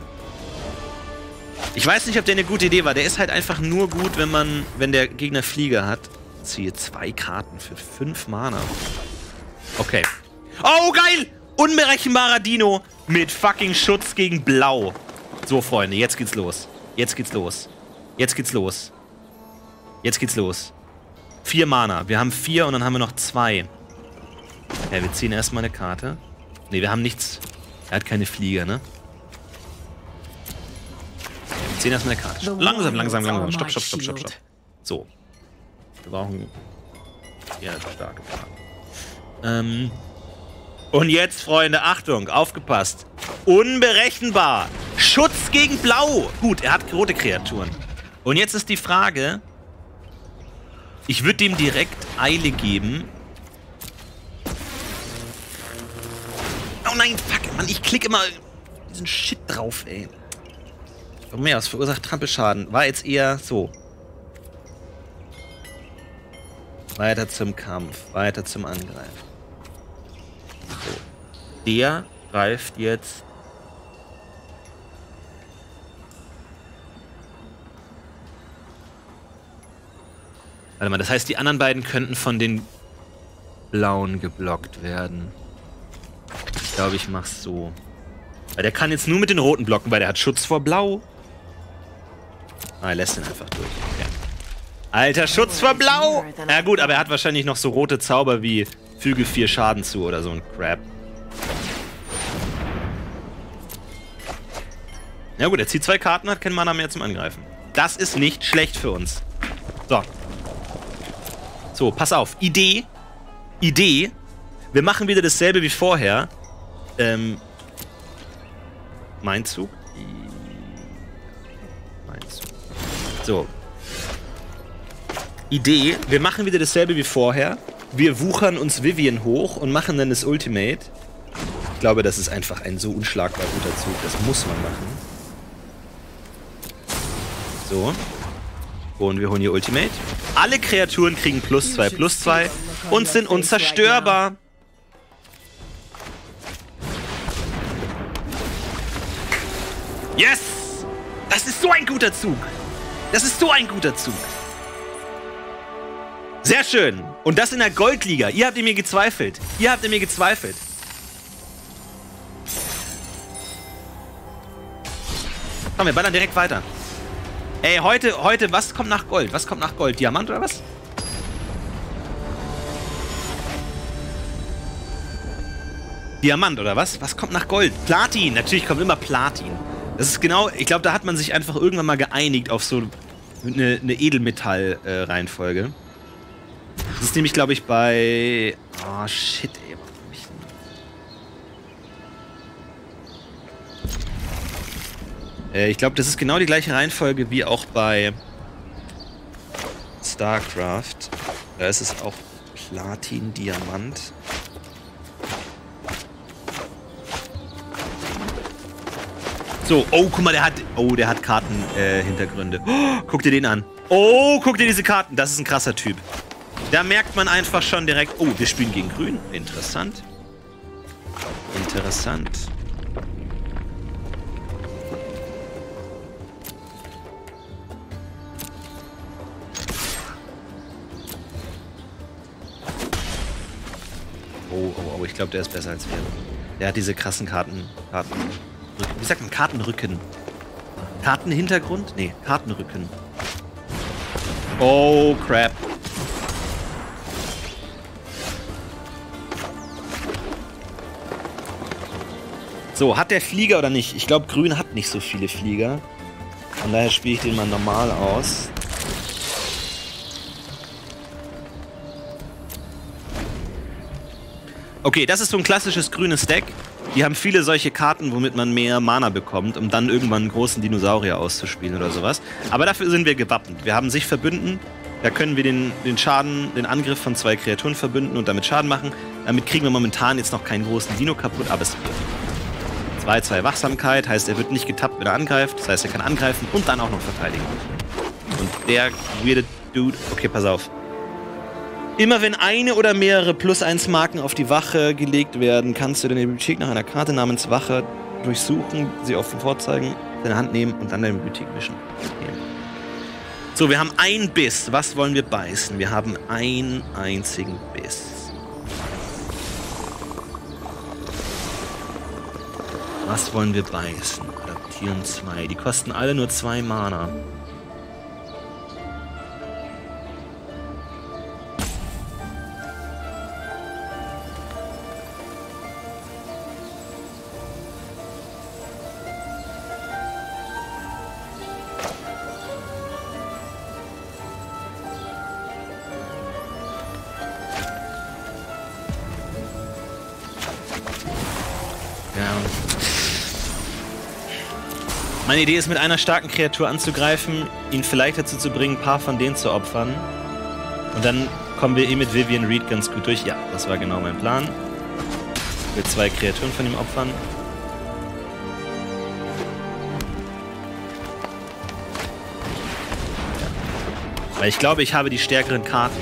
Ich weiß nicht, ob der eine gute Idee war. Der ist halt einfach nur gut, wenn man, wenn der Gegner Flieger hat. Ziehe zwei Karten für fünf Mana. Okay. Oh, geil! Unberechenbarer Dino mit fucking Schutz gegen Blau. So, Freunde, jetzt geht's los. Jetzt geht's los. Jetzt geht's los. Jetzt geht's los. Vier Mana. Wir haben vier und dann haben wir noch zwei. Ja, wir ziehen erstmal eine Karte. Ne, wir haben nichts. Er hat keine Flieger, ne? Wir ziehen erstmal eine Karte. Langsam, langsam, langsam. Stopp, stopp, stopp, stopp, stopp. So. Wir brauchen ja starke Karten. Ähm. Und jetzt, Freunde, Achtung, aufgepasst. Unberechenbar. Schutz gegen Blau. Gut, er hat rote Kreaturen. Und jetzt ist die Frage. Ich würde dem direkt Eile geben. Oh nein, fuck, Mann, ich klicke immer diesen Shit drauf, ey. Mehr, was verursacht Trampelschaden. War jetzt eher so. Weiter zum Kampf, weiter zum Angreifen. So. Der greift jetzt. Warte mal, das heißt, die anderen beiden könnten von den Blauen geblockt werden. Ich glaube, ich mach's so. Weil der kann jetzt nur mit den Roten blocken, weil der hat Schutz vor Blau. Ah, er lässt ihn einfach durch. Okay. Alter, Schutz vor Blau! Ja gut, aber er hat wahrscheinlich noch so rote Zauber wie Füge 4 Schaden zu oder so ein Crap. Ja gut, er zieht zwei Karten, hat kein Mana mehr zum Angreifen. Das ist nicht schlecht für uns. So. So, pass auf. Idee. Idee. Wir machen wieder dasselbe wie vorher. Ähm. Mein Zug. Mein Zug. So, Idee, wir machen wieder dasselbe wie vorher. Wir wuchern uns Vivian hoch und machen dann das Ultimate. Ich glaube, das ist einfach ein so unschlagbar guter Zug. Das muss man machen. So. Und wir holen hier Ultimate. Alle Kreaturen kriegen plus 2, plus 2 und sind unzerstörbar. Yes! Das ist so ein guter Zug. Das ist so ein guter Zug. Sehr schön. Und das in der Goldliga. Ihr habt in mir gezweifelt. Ihr habt in mir gezweifelt. Komm, wir ballern direkt weiter. Ey, heute, heute, was kommt nach Gold? Was kommt nach Gold? Diamant oder was? Diamant oder was? Was kommt nach Gold? Platin. Natürlich kommt immer Platin. Das ist genau, ich glaube, da hat man sich einfach irgendwann mal geeinigt auf so eine, eine Edelmetall-Reihenfolge. Äh, das ist nämlich, glaube ich, bei... Oh, shit, ey. Äh, ich glaube, das ist genau die gleiche Reihenfolge wie auch bei StarCraft. Da ist es auch Platin, Diamant. So, oh, guck mal, der hat... Oh, der hat Karten-Hintergründe. Äh, oh, guck dir den an. Oh, guck dir diese Karten. Das ist ein krasser Typ. Da merkt man einfach schon direkt, oh, wir spielen gegen Grün. Interessant. Interessant. Oh, oh, oh, ich glaube, der ist besser als wir. Der hat diese krassen Karten. Karten. Wie sagt man Kartenrücken? Kartenhintergrund? Nee, Kartenrücken. Oh, crap. So, hat der Flieger oder nicht? Ich glaube, Grün hat nicht so viele Flieger. Von daher spiele ich den mal normal aus. Okay, das ist so ein klassisches grünes Deck. Die haben viele solche Karten, womit man mehr Mana bekommt, um dann irgendwann einen großen Dinosaurier auszuspielen oder sowas. Aber dafür sind wir gewappnet. Wir haben sich verbünden. Da können wir den, den Schaden, den Angriff von zwei Kreaturen verbünden und damit Schaden machen. Damit kriegen wir momentan jetzt noch keinen großen Dino kaputt, aber es wird. 2, 2 Wachsamkeit heißt, er wird nicht getappt, wenn er angreift. Das heißt, er kann angreifen und dann auch noch verteidigen. Und der weirde Dude. Okay, pass auf. Immer wenn eine oder mehrere Plus-1-Marken auf die Wache gelegt werden, kannst du deine Bibliothek nach einer Karte namens Wache durchsuchen, sie offen vorzeigen, deine Hand nehmen und dann deine Bibliothek mischen. Okay. So, wir haben ein Biss. Was wollen wir beißen? Wir haben einen einzigen Biss. Was wollen wir beißen? Adaptieren zwei. Die kosten alle nur zwei Mana. Meine Idee ist, mit einer starken Kreatur anzugreifen, ihn vielleicht dazu zu bringen, ein paar von denen zu opfern. Und dann kommen wir eh mit Vivian Reed ganz gut durch. Ja, das war genau mein Plan. Ich will zwei Kreaturen von ihm opfern. Weil ich glaube, ich habe die stärkeren Karten.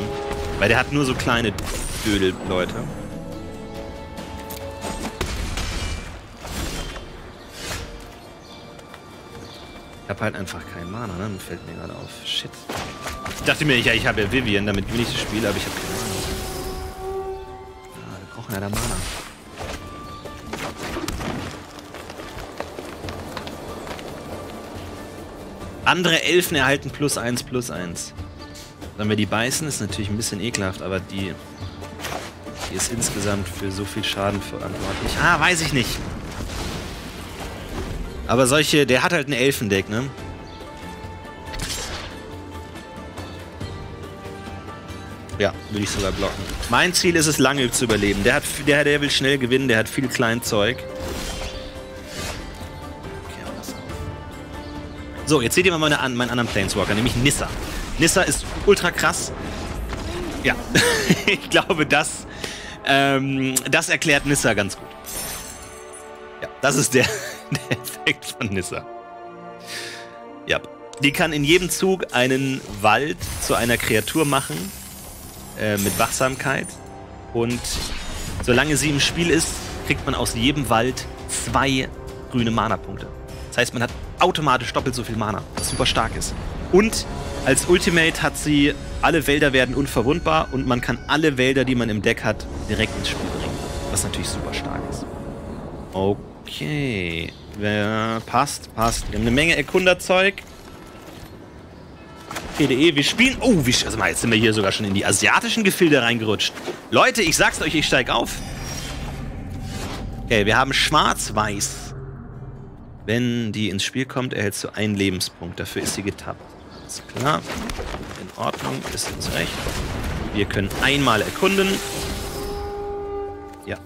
Weil der hat nur so kleine Dödel-Leute. Ich habe halt einfach keinen Mana, ne? Fällt mir gerade auf. Shit. Ich dachte mir, ja, ich habe ja Vivian, damit gewinne ich das Spiel, aber ich habe keine Mana. Ah, wir brauchen ja da Mana. Andere Elfen erhalten plus eins, plus eins. Wenn wir die beißen, ist natürlich ein bisschen ekelhaft, aber die, die ist insgesamt für so viel Schaden verantwortlich. Ah, weiß ich nicht. Aber solche, der hat halt ein Elfendeck, ne? Ja, würde ich sogar blocken. Mein Ziel ist es, lange zu überleben. Der, hat, der, der will schnell gewinnen, der hat viel Kleinzeug. So, jetzt seht ihr mal meine, meinen anderen Planeswalker, nämlich Nissa. Nissa ist ultra krass. Ja, ich glaube, das, ähm, das erklärt Nissa ganz gut. Ja, das ist der, der Effekt von Nissa. Ja. Die kann in jedem Zug einen Wald zu einer Kreatur machen. Äh, mit Wachsamkeit. Und solange sie im Spiel ist, kriegt man aus jedem Wald zwei grüne Mana-Punkte. Das heißt, man hat automatisch doppelt so viel Mana, was super stark ist. Und als Ultimate hat sie, alle Wälder werden unverwundbar und man kann alle Wälder, die man im Deck hat, direkt ins Spiel bringen. Was natürlich super stark ist. Okay. Wer passt, passt. Wir haben eine Menge Erkunderzeug. PDE, wir spielen. Oh, wie, also mal, jetzt sind wir hier sogar schon in die asiatischen Gefilde reingerutscht. Leute, ich sag's euch, ich steig auf. Okay, wir haben Schwarz-Weiß. Wenn die ins Spiel kommt, erhältst du einen Lebenspunkt. Dafür ist sie getappt. Ist klar. In Ordnung, ist uns recht. Wir können einmal erkunden. Ja,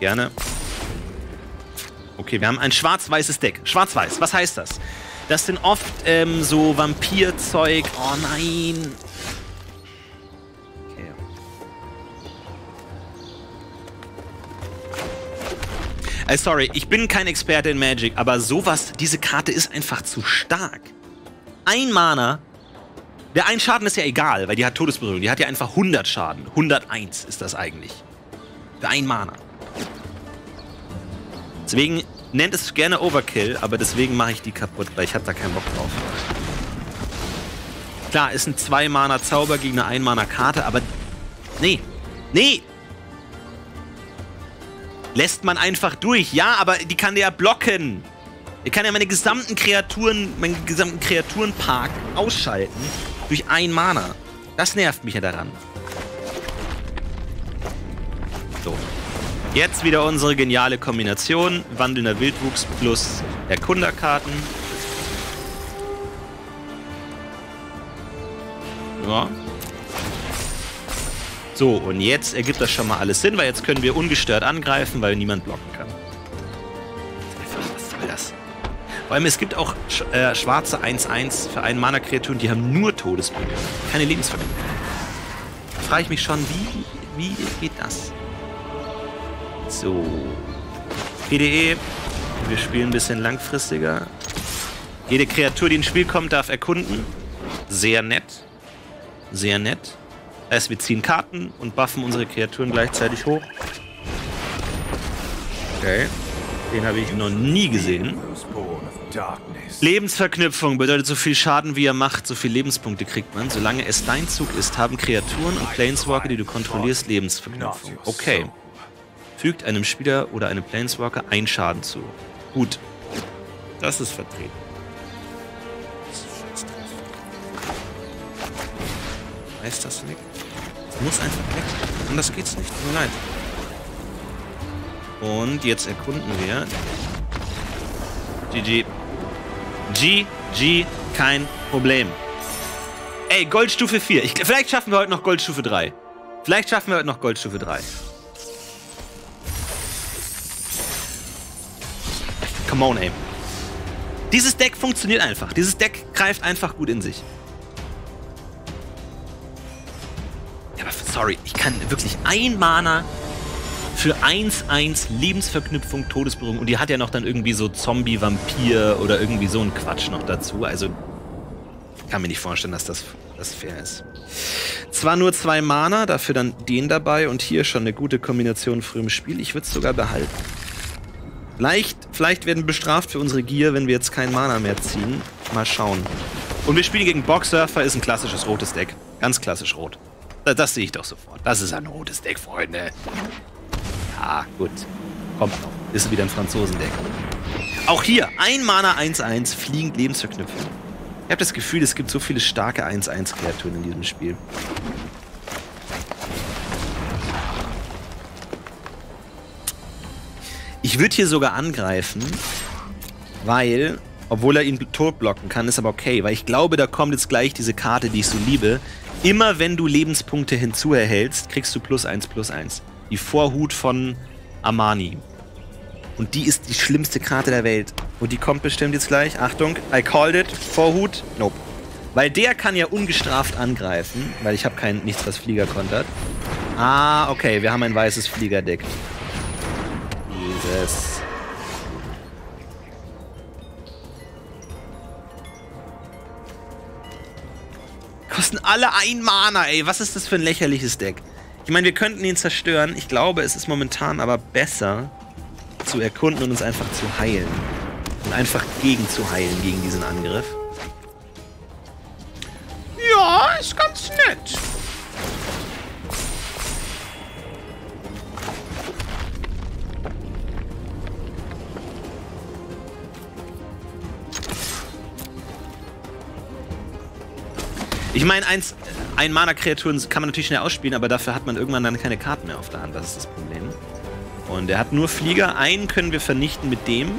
gerne. Okay, wir haben ein schwarz-weißes Deck. Schwarz-weiß, was heißt das? Das sind oft ähm, so Vampirzeug. Oh nein. Okay. Äh, sorry, ich bin kein Experte in Magic, aber sowas, diese Karte ist einfach zu stark. Ein Mana. Der ein Schaden ist ja egal, weil die hat Todesberührung. Die hat ja einfach 100 Schaden. 101 ist das eigentlich. Für ein Mana. Deswegen nennt es gerne Overkill, aber deswegen mache ich die kaputt, weil ich habe da keinen Bock drauf. Klar, ist ein 2-Mana-Zauber gegen eine 1-Mana-Karte, aber nee, nee. Lässt man einfach durch. Ja, aber die kann der ja blocken. Er kann ja meine gesamten Kreaturen, meinen gesamten Kreaturenpark ausschalten durch ein Mana. Das nervt mich ja daran. So. Jetzt wieder unsere geniale Kombination. Wandelnder Wildwuchs plus Erkunderkarten. Ja. So, und jetzt ergibt das schon mal alles Sinn, weil jetzt können wir ungestört angreifen, weil niemand blocken kann. Was soll das? Vor allem, es gibt auch äh, schwarze 1-1 für einen Mana-Kreaturen, die haben nur Todespunkte. Keine Lebensverlängerung. Da frage ich mich schon, wie, wie geht das? So. PDE. Wir spielen ein bisschen langfristiger. Jede Kreatur, die ins Spiel kommt, darf erkunden. Sehr nett. Sehr nett. Heißt, wir ziehen Karten und buffen unsere Kreaturen gleichzeitig hoch. Okay. Den habe ich noch nie gesehen. Lebensverknüpfung bedeutet, so viel Schaden wie er macht, so viel Lebenspunkte kriegt man. Solange es dein Zug ist, haben Kreaturen und Planeswalker, die du kontrollierst, Lebensverknüpfung. Okay. Fügt einem Spieler oder einem Planeswalker einen Schaden zu. Gut. Das ist vertreten. Weiß das nicht? Es muss einfach weg. Anders geht's nicht. Tut mir leid. Und jetzt erkunden wir. GG. GG, kein Problem. Ey, Goldstufe 4. Ich, vielleicht schaffen wir heute noch Goldstufe 3. Vielleicht schaffen wir heute noch Goldstufe 3. Come on, ey. Dieses Deck funktioniert einfach. Dieses Deck greift einfach gut in sich. Ja, aber sorry, ich kann wirklich ein Mana für 1-1 Lebensverknüpfung, Todesberührung. Und die hat ja noch dann irgendwie so Zombie, Vampir oder irgendwie so ein Quatsch noch dazu. Also kann mir nicht vorstellen, dass das, das fair ist. Zwar nur zwei Mana, dafür dann den dabei und hier schon eine gute Kombination früh im Spiel. Ich würde es sogar behalten. Vielleicht, vielleicht werden wir bestraft für unsere Gier, wenn wir jetzt keinen Mana mehr ziehen. Mal schauen. Und wir spielen gegen Boxsurfer, ist ein klassisches rotes Deck. Ganz klassisch rot. Das, das sehe ich doch sofort. Das ist ein rotes Deck, Freunde. Ja, gut. Kommt noch. Ist wieder ein Franzosendeck. Auch hier, ein Mana 1-1, fliegend Lebensverknüpfung. Ich habe das Gefühl, es gibt so viele starke 1-1-Kreaturen in diesem Spiel. Ich würde hier sogar angreifen, weil, obwohl er ihn tot blocken kann, ist aber okay, weil ich glaube, da kommt jetzt gleich diese Karte, die ich so liebe. Immer wenn du Lebenspunkte hinzuerhältst, kriegst du plus eins plus eins. Die Vorhut von Armani. Und die ist die schlimmste Karte der Welt. Und die kommt bestimmt jetzt gleich. Achtung, I called it. Vorhut. Nope. Weil der kann ja ungestraft angreifen, weil ich habe kein nichts, was Flieger kontert. Ah, okay, wir haben ein weißes Fliegerdeck. Jesus. Kosten alle ein Mana, ey. Was ist das für ein lächerliches Deck? Ich meine, wir könnten ihn zerstören. Ich glaube, es ist momentan aber besser zu erkunden und uns einfach zu heilen. Und einfach gegen zu heilen gegen diesen Angriff. Ja, ist ganz nett. Ich meine, eins, ein Mana-Kreaturen kann man natürlich schnell ausspielen, aber dafür hat man irgendwann dann keine Karten mehr auf der Hand. Das ist das Problem. Und er hat nur Flieger. Einen können wir vernichten mit dem.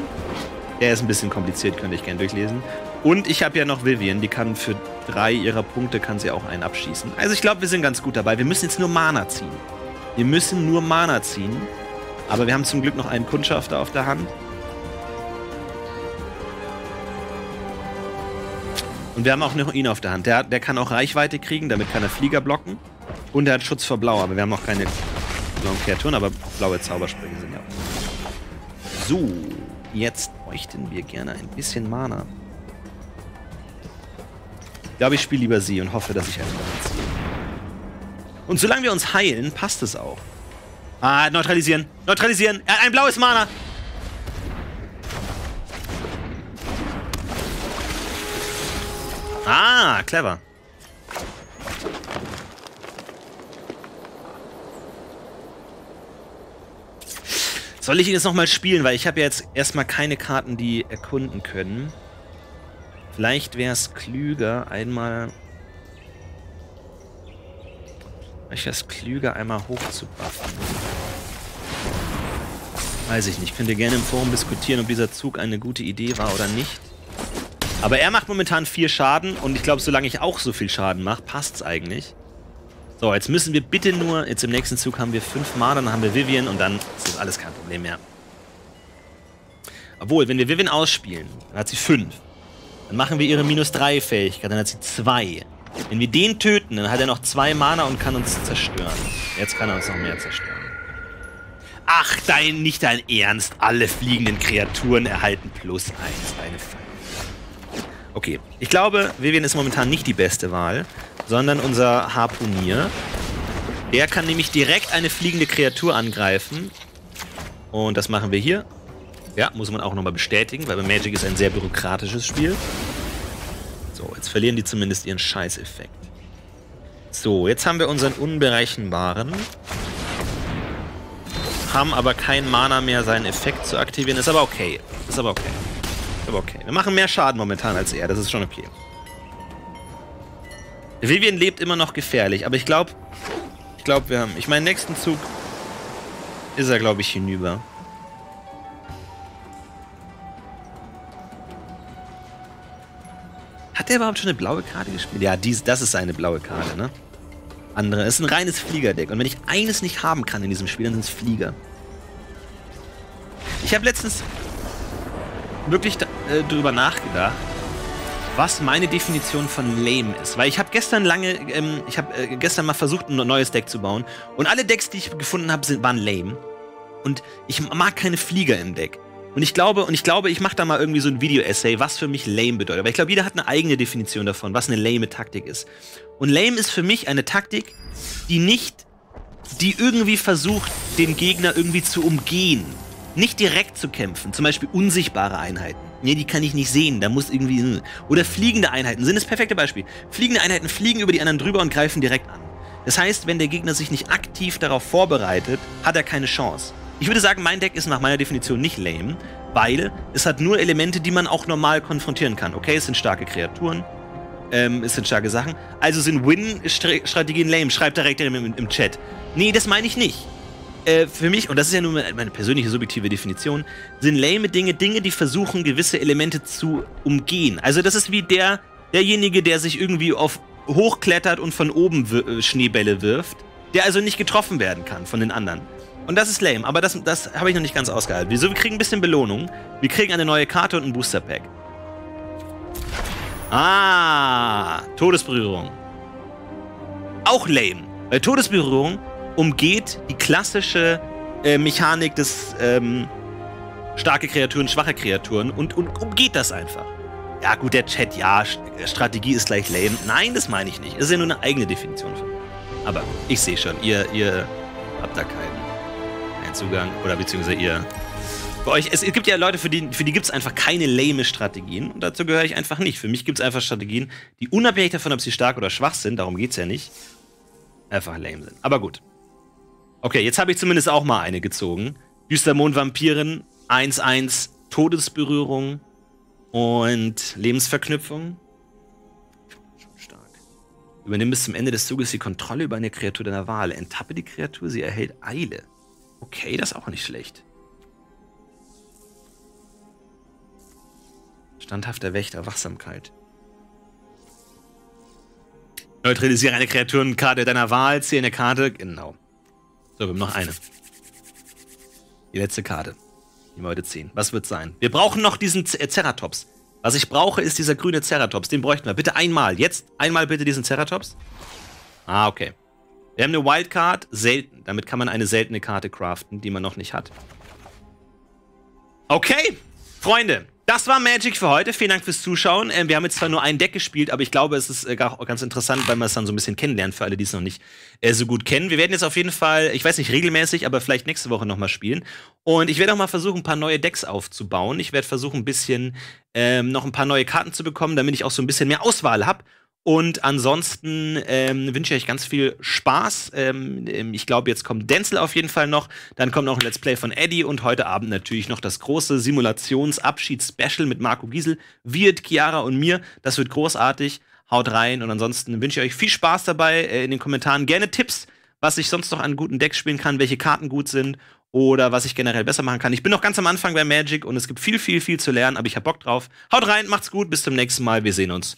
Der ist ein bisschen kompliziert, könnte ich gerne durchlesen. Und ich habe ja noch Vivian, die kann für drei ihrer Punkte kann sie auch einen abschießen. Also ich glaube, wir sind ganz gut dabei. Wir müssen jetzt nur Mana ziehen. Wir müssen nur Mana ziehen. Aber wir haben zum Glück noch einen Kundschafter auf der Hand. Und wir haben auch noch ihn auf der Hand. Der, der kann auch Reichweite kriegen, damit kann er Flieger blocken. Und er hat Schutz vor Blau, aber wir haben noch keine blauen Kreaturen, aber blaue Zaubersprüche sind ja auch. So, jetzt bräuchten wir gerne ein bisschen Mana. Ich glaube, ich spiele lieber sie und hoffe, dass ich einen Mana ziehe. Und solange wir uns heilen, passt es auch. Ah, neutralisieren. Neutralisieren. Er hat ein blaues Mana. Ah, clever. Soll ich ihn jetzt nochmal spielen? Weil ich habe ja jetzt erstmal keine Karten, die erkunden können. Vielleicht wäre es klüger, einmal... Vielleicht wäre es klüger, einmal hoch zu buffen. Weiß ich nicht. Könnt ihr gerne im Forum diskutieren, ob dieser Zug eine gute Idee war oder nicht. Aber er macht momentan vier Schaden und ich glaube, solange ich auch so viel Schaden mache, passt's eigentlich. So, jetzt müssen wir bitte nur, jetzt im nächsten Zug haben wir fünf Mana, dann haben wir Vivian und dann ist das alles kein Problem mehr. Obwohl, wenn wir Vivian ausspielen, dann hat sie fünf. Dann machen wir ihre minus drei Fähigkeit, dann hat sie zwei. Wenn wir den töten, dann hat er noch zwei Mana und kann uns zerstören. Jetzt kann er uns noch mehr zerstören. Ach, dein, nicht dein Ernst. Alle fliegenden Kreaturen erhalten plus eins. Deine Fall. Okay, ich glaube, Vivian ist momentan nicht die beste Wahl, sondern unser Harpunier. Der kann nämlich direkt eine fliegende Kreatur angreifen. Und das machen wir hier. Ja, muss man auch nochmal bestätigen, weil bei Magic ist ein sehr bürokratisches Spiel. So, jetzt verlieren die zumindest ihren Scheißeffekt. So, jetzt haben wir unseren Unberechenbaren. Haben aber kein Mana mehr, seinen Effekt zu aktivieren. Ist aber okay. Ist aber okay. Aber okay. Wir machen mehr Schaden momentan als er. Das ist schon okay. Vivian lebt immer noch gefährlich, aber ich glaube, ich glaube, wir haben. Ich meine, nächsten Zug ist er, glaube ich, hinüber. Hat er überhaupt schon eine blaue Karte gespielt? Ja, dies, das ist eine blaue Karte, ne? Andere. Es ist ein reines Fliegerdeck. Und wenn ich eines nicht haben kann in diesem Spiel, dann sind es Flieger. Ich habe letztens wirklich äh, drüber nachgedacht, was meine Definition von lame ist. Weil ich habe gestern lange, ähm, ich habe äh, gestern mal versucht, ein neues Deck zu bauen. Und alle Decks, die ich gefunden habe, waren lame. Und ich mag keine Flieger im Deck. Und ich glaube, und ich glaube, ich mache da mal irgendwie so ein Video-Essay, was für mich lame bedeutet. Aber ich glaube, jeder hat eine eigene Definition davon, was eine lame Taktik ist. Und lame ist für mich eine Taktik, die nicht, die irgendwie versucht, den Gegner irgendwie zu umgehen nicht direkt zu kämpfen, zum Beispiel unsichtbare Einheiten. Nee, die kann ich nicht sehen, da muss irgendwie... Hm. Oder fliegende Einheiten sind das perfekte Beispiel. Fliegende Einheiten fliegen über die anderen drüber und greifen direkt an. Das heißt, wenn der Gegner sich nicht aktiv darauf vorbereitet, hat er keine Chance. Ich würde sagen, mein Deck ist nach meiner Definition nicht lame, weil es hat nur Elemente, die man auch normal konfrontieren kann. Okay, es sind starke Kreaturen, ähm, es sind starke Sachen. Also sind Win-Strategien lame. Schreibt direkt im, im Chat. Nee, das meine ich nicht äh, für mich, und das ist ja nur meine persönliche subjektive Definition, sind lame Dinge Dinge, die versuchen, gewisse Elemente zu umgehen. Also das ist wie der, derjenige, der sich irgendwie auf hochklettert und von oben wir äh, Schneebälle wirft, der also nicht getroffen werden kann von den anderen. Und das ist lame, aber das, das habe ich noch nicht ganz ausgehalten. Wieso? Wir kriegen ein bisschen Belohnung. Wir kriegen eine neue Karte und ein Booster Pack. Ah, Todesberührung. Auch lame. Weil Todesberührung umgeht die klassische äh, Mechanik des ähm, starke Kreaturen, schwache Kreaturen und, und umgeht das einfach. Ja, gut, der Chat, ja, Strategie ist gleich lame. Nein, das meine ich nicht. Das ist ja nur eine eigene Definition von. Aber ich sehe schon, ihr, ihr habt da keinen, keinen Zugang. Oder beziehungsweise ihr. Bei euch, es, es gibt ja Leute, für die, für die gibt es einfach keine lame Strategien. Und dazu gehöre ich einfach nicht. Für mich gibt es einfach Strategien, die unabhängig davon, ob sie stark oder schwach sind, darum geht es ja nicht, einfach lame sind. Aber gut. Okay, jetzt habe ich zumindest auch mal eine gezogen. Düstermond Vampiren, 1-1 Todesberührung und Lebensverknüpfung. Stark. Übernimm bis zum Ende des Zuges die Kontrolle über eine Kreatur deiner Wahl. Enttappe die Kreatur, sie erhält Eile. Okay, das ist auch nicht schlecht. Standhafter Wächter, Wachsamkeit. Neutralisiere eine Kreaturenkarte deiner Wahl, zähle eine Karte. Genau. So, wir haben noch eine. Die letzte Karte. Die wir heute ziehen. Was wird sein? Wir brauchen noch diesen äh, Ceratops. Was ich brauche, ist dieser grüne Ceratops. Den bräuchten wir. Bitte einmal. Jetzt einmal bitte diesen Ceratops. Ah, okay. Wir haben eine Wildcard. Selten. Damit kann man eine seltene Karte craften, die man noch nicht hat. Okay. Freunde. Das war Magic für heute. Vielen Dank fürs Zuschauen. Ähm, wir haben jetzt zwar nur ein Deck gespielt, aber ich glaube, es ist äh, ganz interessant, weil man es dann so ein bisschen kennenlernt für alle, die es noch nicht äh, so gut kennen. Wir werden jetzt auf jeden Fall, ich weiß nicht regelmäßig, aber vielleicht nächste Woche nochmal spielen. Und ich werde auch mal versuchen, ein paar neue Decks aufzubauen. Ich werde versuchen, ein bisschen ähm, noch ein paar neue Karten zu bekommen, damit ich auch so ein bisschen mehr Auswahl habe. Und ansonsten ähm, wünsche ich euch ganz viel Spaß. Ähm, ähm, ich glaube, jetzt kommt Denzel auf jeden Fall noch. Dann kommt noch ein Let's Play von Eddie und heute Abend natürlich noch das große Simulationsabschieds-Special mit Marco Giesel, Wirt, Chiara und mir. Das wird großartig. Haut rein und ansonsten wünsche ich euch viel Spaß dabei. Äh, in den Kommentaren gerne Tipps, was ich sonst noch an guten Decks spielen kann, welche Karten gut sind oder was ich generell besser machen kann. Ich bin noch ganz am Anfang bei Magic und es gibt viel, viel, viel zu lernen, aber ich hab Bock drauf. Haut rein, macht's gut, bis zum nächsten Mal. Wir sehen uns.